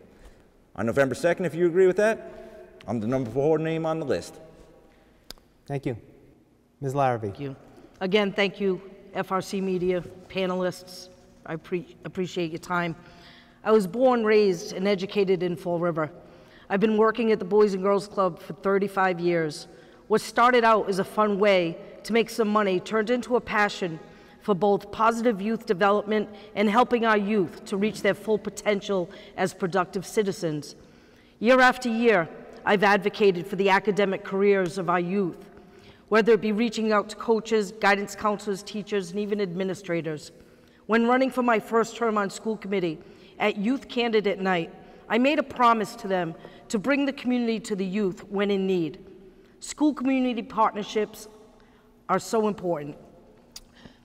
On November 2nd, if you agree with that, I'm the number four name on the list. Thank you. Ms. Larrabee. Thank you. Again, thank you, FRC Media, panelists. I pre- appreciate your time. I was born, raised, and educated in Fall River. I've been working at the Boys and Girls Club for 35 years. What started out as a fun way to make some money turned into a passion for both positive youth development and helping our youth to reach their full potential as productive citizens. Year after year, I've advocated for the academic careers of our youth, whether it be reaching out to coaches, guidance counselors, teachers, and even administrators. When running for my first term on school committee at Youth Candidate Night, I made a promise to them to bring the community to the youth when in need. School community partnerships are so important.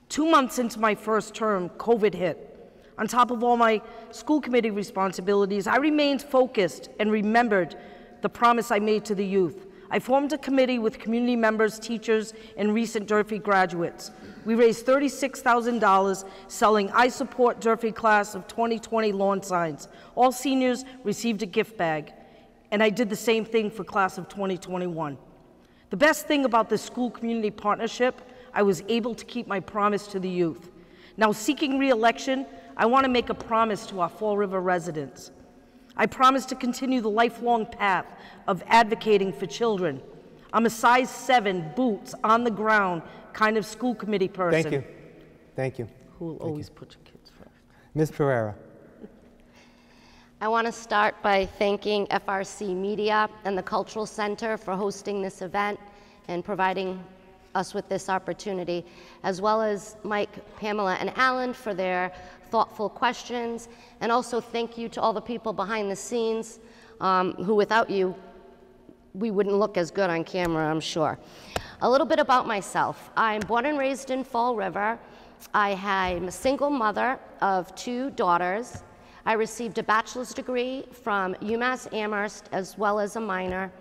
Two months into my first term, COVID hit. On top of all my school committee responsibilities, I remained focused and remembered the promise I made to the youth. I formed a committee with community members, teachers, and recent Durfee graduates. We raised $36,000 selling I Support Durfee Class of 2020 lawn signs. All seniors received a gift bag, and I did the same thing for Class of 2021. The best thing about this school community partnership, I was able to keep my promise to the youth. Now, seeking re-election, I want to make a promise to our Fall River residents. I promise to continue the lifelong path of advocating for children. I'm a size seven, boots on the ground kind of school committee person. Thank you. Thank you. Who will Thank always you. put your kids first. Ms. Pereira. I want to start by thanking FRC Media and the Cultural Center for hosting this event and providing us with this opportunity, as well as Mike, Pamela, and Alan for their thoughtful questions. And also thank you to all the people behind the scenes um, who, without you, we wouldn't look as good on camera, I'm sure. A little bit about myself. I'm born and raised in Fall River. I am a single mother of two daughters. I received a bachelor's degree from UMass Amherst as well as a minor.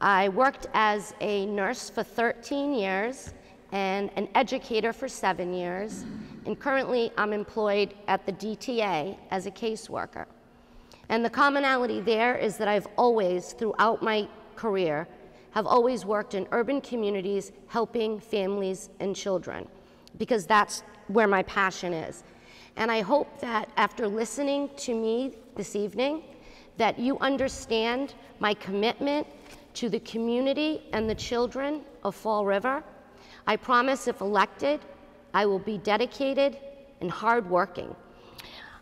I worked as a nurse for 13 years and an educator for seven years. And currently, I'm employed at the DTA as a caseworker. And the commonality there is that I've always, throughout my career, have always worked in urban communities helping families and children because that's where my passion is. And I hope that after listening to me this evening, that you understand my commitment to the community and the children of Fall River. I promise if elected, I will be dedicated and hardworking.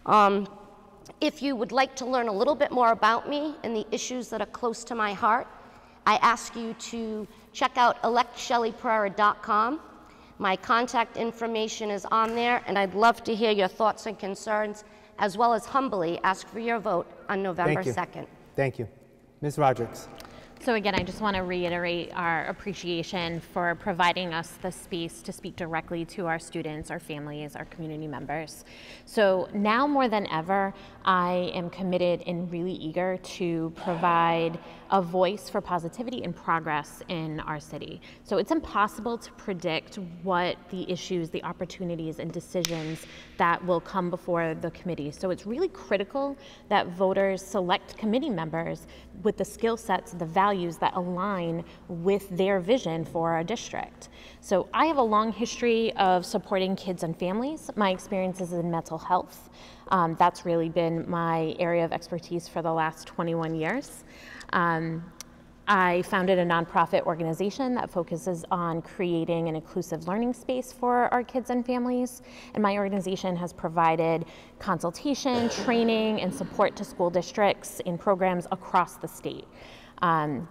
Um, if you would like to learn a little bit more about me and the issues that are close to my heart, I ask you to check out electshelleypereira.com. My contact information is on there, and I'd love to hear your thoughts and concerns, as well as humbly ask for your vote on November Thank you. 2nd. Thank you. Ms. Rodrigues. So again, I just want to reiterate our appreciation for providing us the space to speak directly to our students, our families, our community members. So now more than ever, I am committed and really eager to provide a voice for positivity and progress in our city. So it's impossible to predict what the issues, the opportunities, and decisions that will come before the committee. So it's really critical that voters select committee members with the skill sets, the values that align with their vision for our district. So I have a long history of supporting kids and families. My experience is in mental health. Um, that's really been my area of expertise for the last 21 years. Um, I founded a nonprofit organization that focuses on creating an inclusive learning space for our kids and families. And my organization has provided consultation, training, and support to school districts in programs across the state. Um,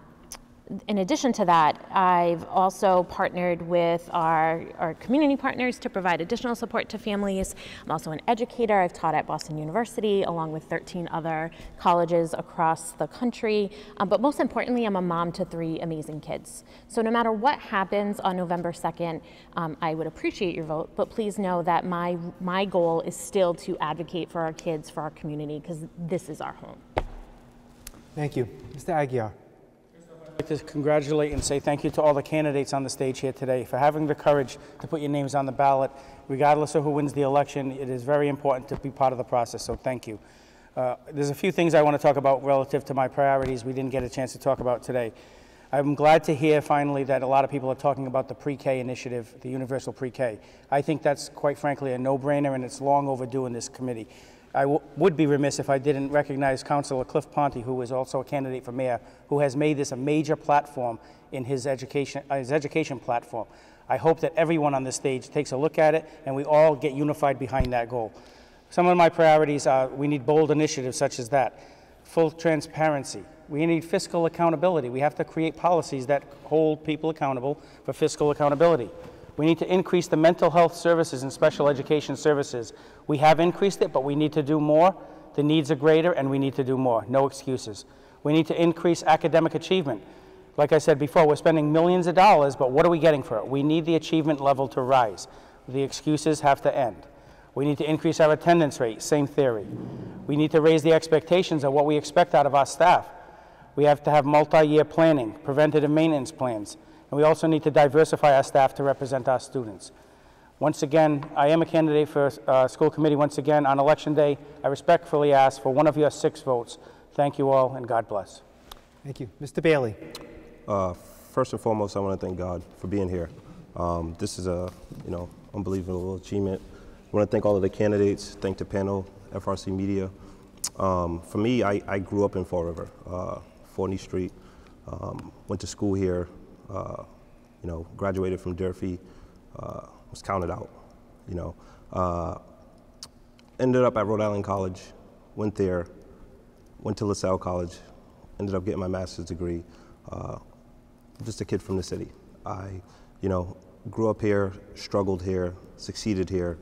in addition to that, I've also partnered with our, our community partners to provide additional support to families. I'm also an educator. I've taught at Boston University along with 13 other colleges across the country. Um, but most importantly, I'm a mom to three amazing kids. So no matter what happens on November 2nd, um, I would appreciate your vote, but please know that my, my goal is still to advocate for our kids, for our community, because this is our home. Thank you. Mr. Aguiar. I'd like to congratulate and say thank you to all the candidates on the stage here today for having the courage to put your names on the ballot. Regardless of who wins the election, it is very important to be part of the process, so thank you. Uh, there's a few things I want to talk about relative to my priorities we didn't get a chance to talk about today. I'm glad to hear finally that a lot of people are talking about the pre-K initiative, the universal pre-K. I think that's quite frankly a no-brainer and it's long overdue in this committee. I would be remiss if I didn't recognize Councilor Cliff Ponte, who is also a candidate for mayor, who has made this a major platform in his education, uh, his education platform. I hope that everyone on this stage takes a look at it and we all get unified behind that goal. Some of my priorities are we need bold initiatives such as that, full transparency. We need fiscal accountability. We have to create policies that hold people accountable for fiscal accountability. We need to increase the mental health services and special education services. We have increased it, but we need to do more. The needs are greater, and we need to do more. No excuses. We need to increase academic achievement. Like I said before, we're spending millions of dollars, but what are we getting for it? We need the achievement level to rise. The excuses have to end. We need to increase our attendance rate, same theory. We need to raise the expectations of what we expect out of our staff. We have to have multi-year planning, preventative maintenance plans, and we also need to diversify our staff to represent our students. Once again, I am a candidate for uh, school committee. Once again, on election day, I respectfully ask for one of your six votes. Thank you all, and God bless. Thank you. Mr. Bailey. Uh, first and foremost, I want to thank God for being here. Um, this is a, you know, unbelievable achievement. I want to thank all of the candidates, thank the panel, FRC Media. Um, for me, I, I, grew up in Fall River, uh, Forney Street, um, went to school here, uh, you know, graduated from Durfee, uh, was counted out, you know. Uh, ended up at Rhode Island College, went there, went to LaSalle College, ended up getting my master's degree. Uh, just a kid from the city. I, you know, grew up here, struggled here, succeeded here.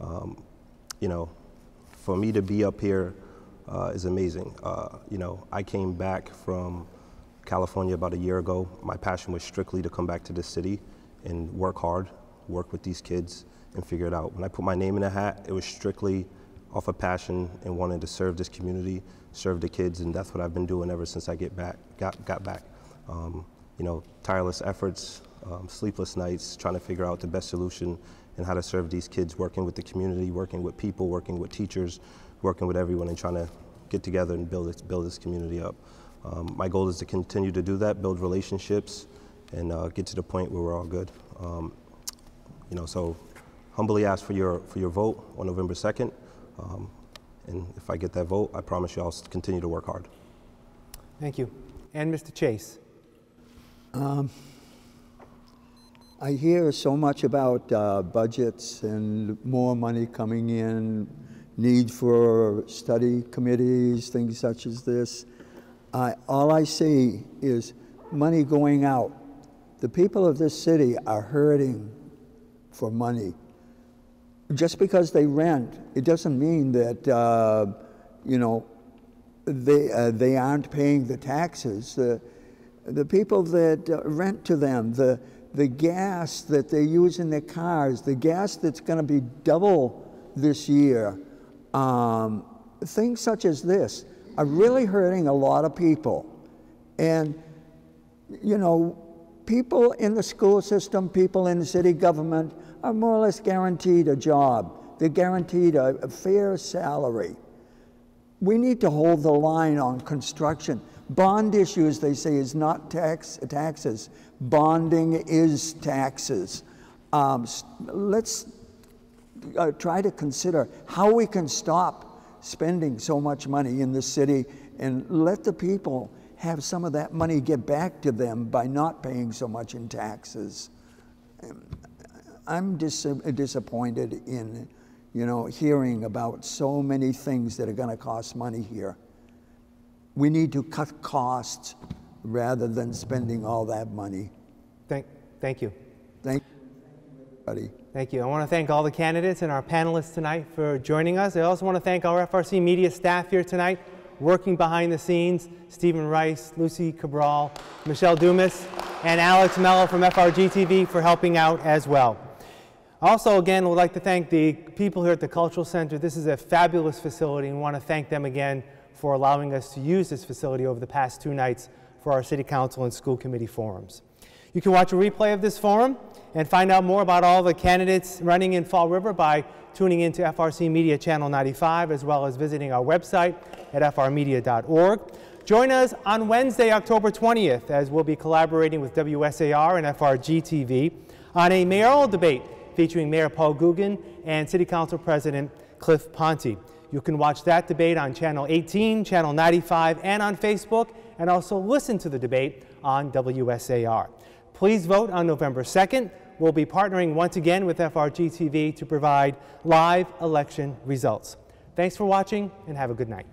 Um, you know, for me to be up here uh, is amazing. You know, I came back from California about a year ago. My passion was strictly to come back to this city and work hard, work with these kids, and figure it out. When I put my name in a hat, it was strictly off of passion and wanting to serve this community, serve the kids, and that's what I've been doing ever since I get back, got, got back. Um, you know, tireless efforts, um, sleepless nights, trying to figure out the best solution and how to serve these kids, working with the community, working with people, working with teachers, working with everyone, and trying to get together and build this, build this community up. Um, my goal is to continue to do that, build relationships, and uh, get to the point where we're all good. Um, you know, so humbly ask for your for your vote on November 2nd. Um, and if I get that vote, I promise you I'll continue to work hard. Thank you. And Mr. Chase. Um, I hear so much about uh, budgets and more money coming in, need for study committees, things such as this. I, all I see is money going out. The people of this city are hurting for money. Just because they rent, it doesn't mean that, uh, you know, they, uh, they aren't paying the taxes. The, the people that uh, rent to them, the, the gas that they use in their cars, the gas that's going to be double this year, um, things such as this are really hurting a lot of people. And, you know, people in the school system, people in the city government are more or less guaranteed a job. They're guaranteed a, a fair salary. We need to hold the line on construction. Bond issues, they say, is not tax, taxes. Bonding is taxes. Um, let's uh, try to consider how we can stop spending so much money in the city and let the people have some of that money get back to them by not paying so much in taxes. I'm dis disappointed in, you know, hearing about so many things that are going to cost money here. We need to cut costs rather than spending all that money. Thank, thank you. Thank you, everybody. Thank you. I want to thank all the candidates and our panelists tonight for joining us. I also want to thank our FRC media staff here tonight, working behind the scenes, Stephen Rice, Lucy Cabral, Michelle Dumas, and Alex Mello from FRG TV for helping out as well. Also, again, would like to thank the people here at the Cultural Center. This is a fabulous facility and we want to thank them again for allowing us to use this facility over the past two nights for our City Council and School Committee forums. You can watch a replay of this forum and find out more about all the candidates running in Fall River by tuning into FRC Media Channel 95 as well as visiting our website at frmedia.org. Join us on Wednesday, October 20th as we'll be collaborating with WSAR and FRG TV on a mayoral debate featuring Mayor Paul Coogan and City Council President Cliff Ponte. You can watch that debate on Channel 18, Channel 95, and on Facebook, and also listen to the debate on WSAR. Please vote on November 2nd. We'll be partnering once again with FRG TV to provide live election results. Thanks for watching and have a good night.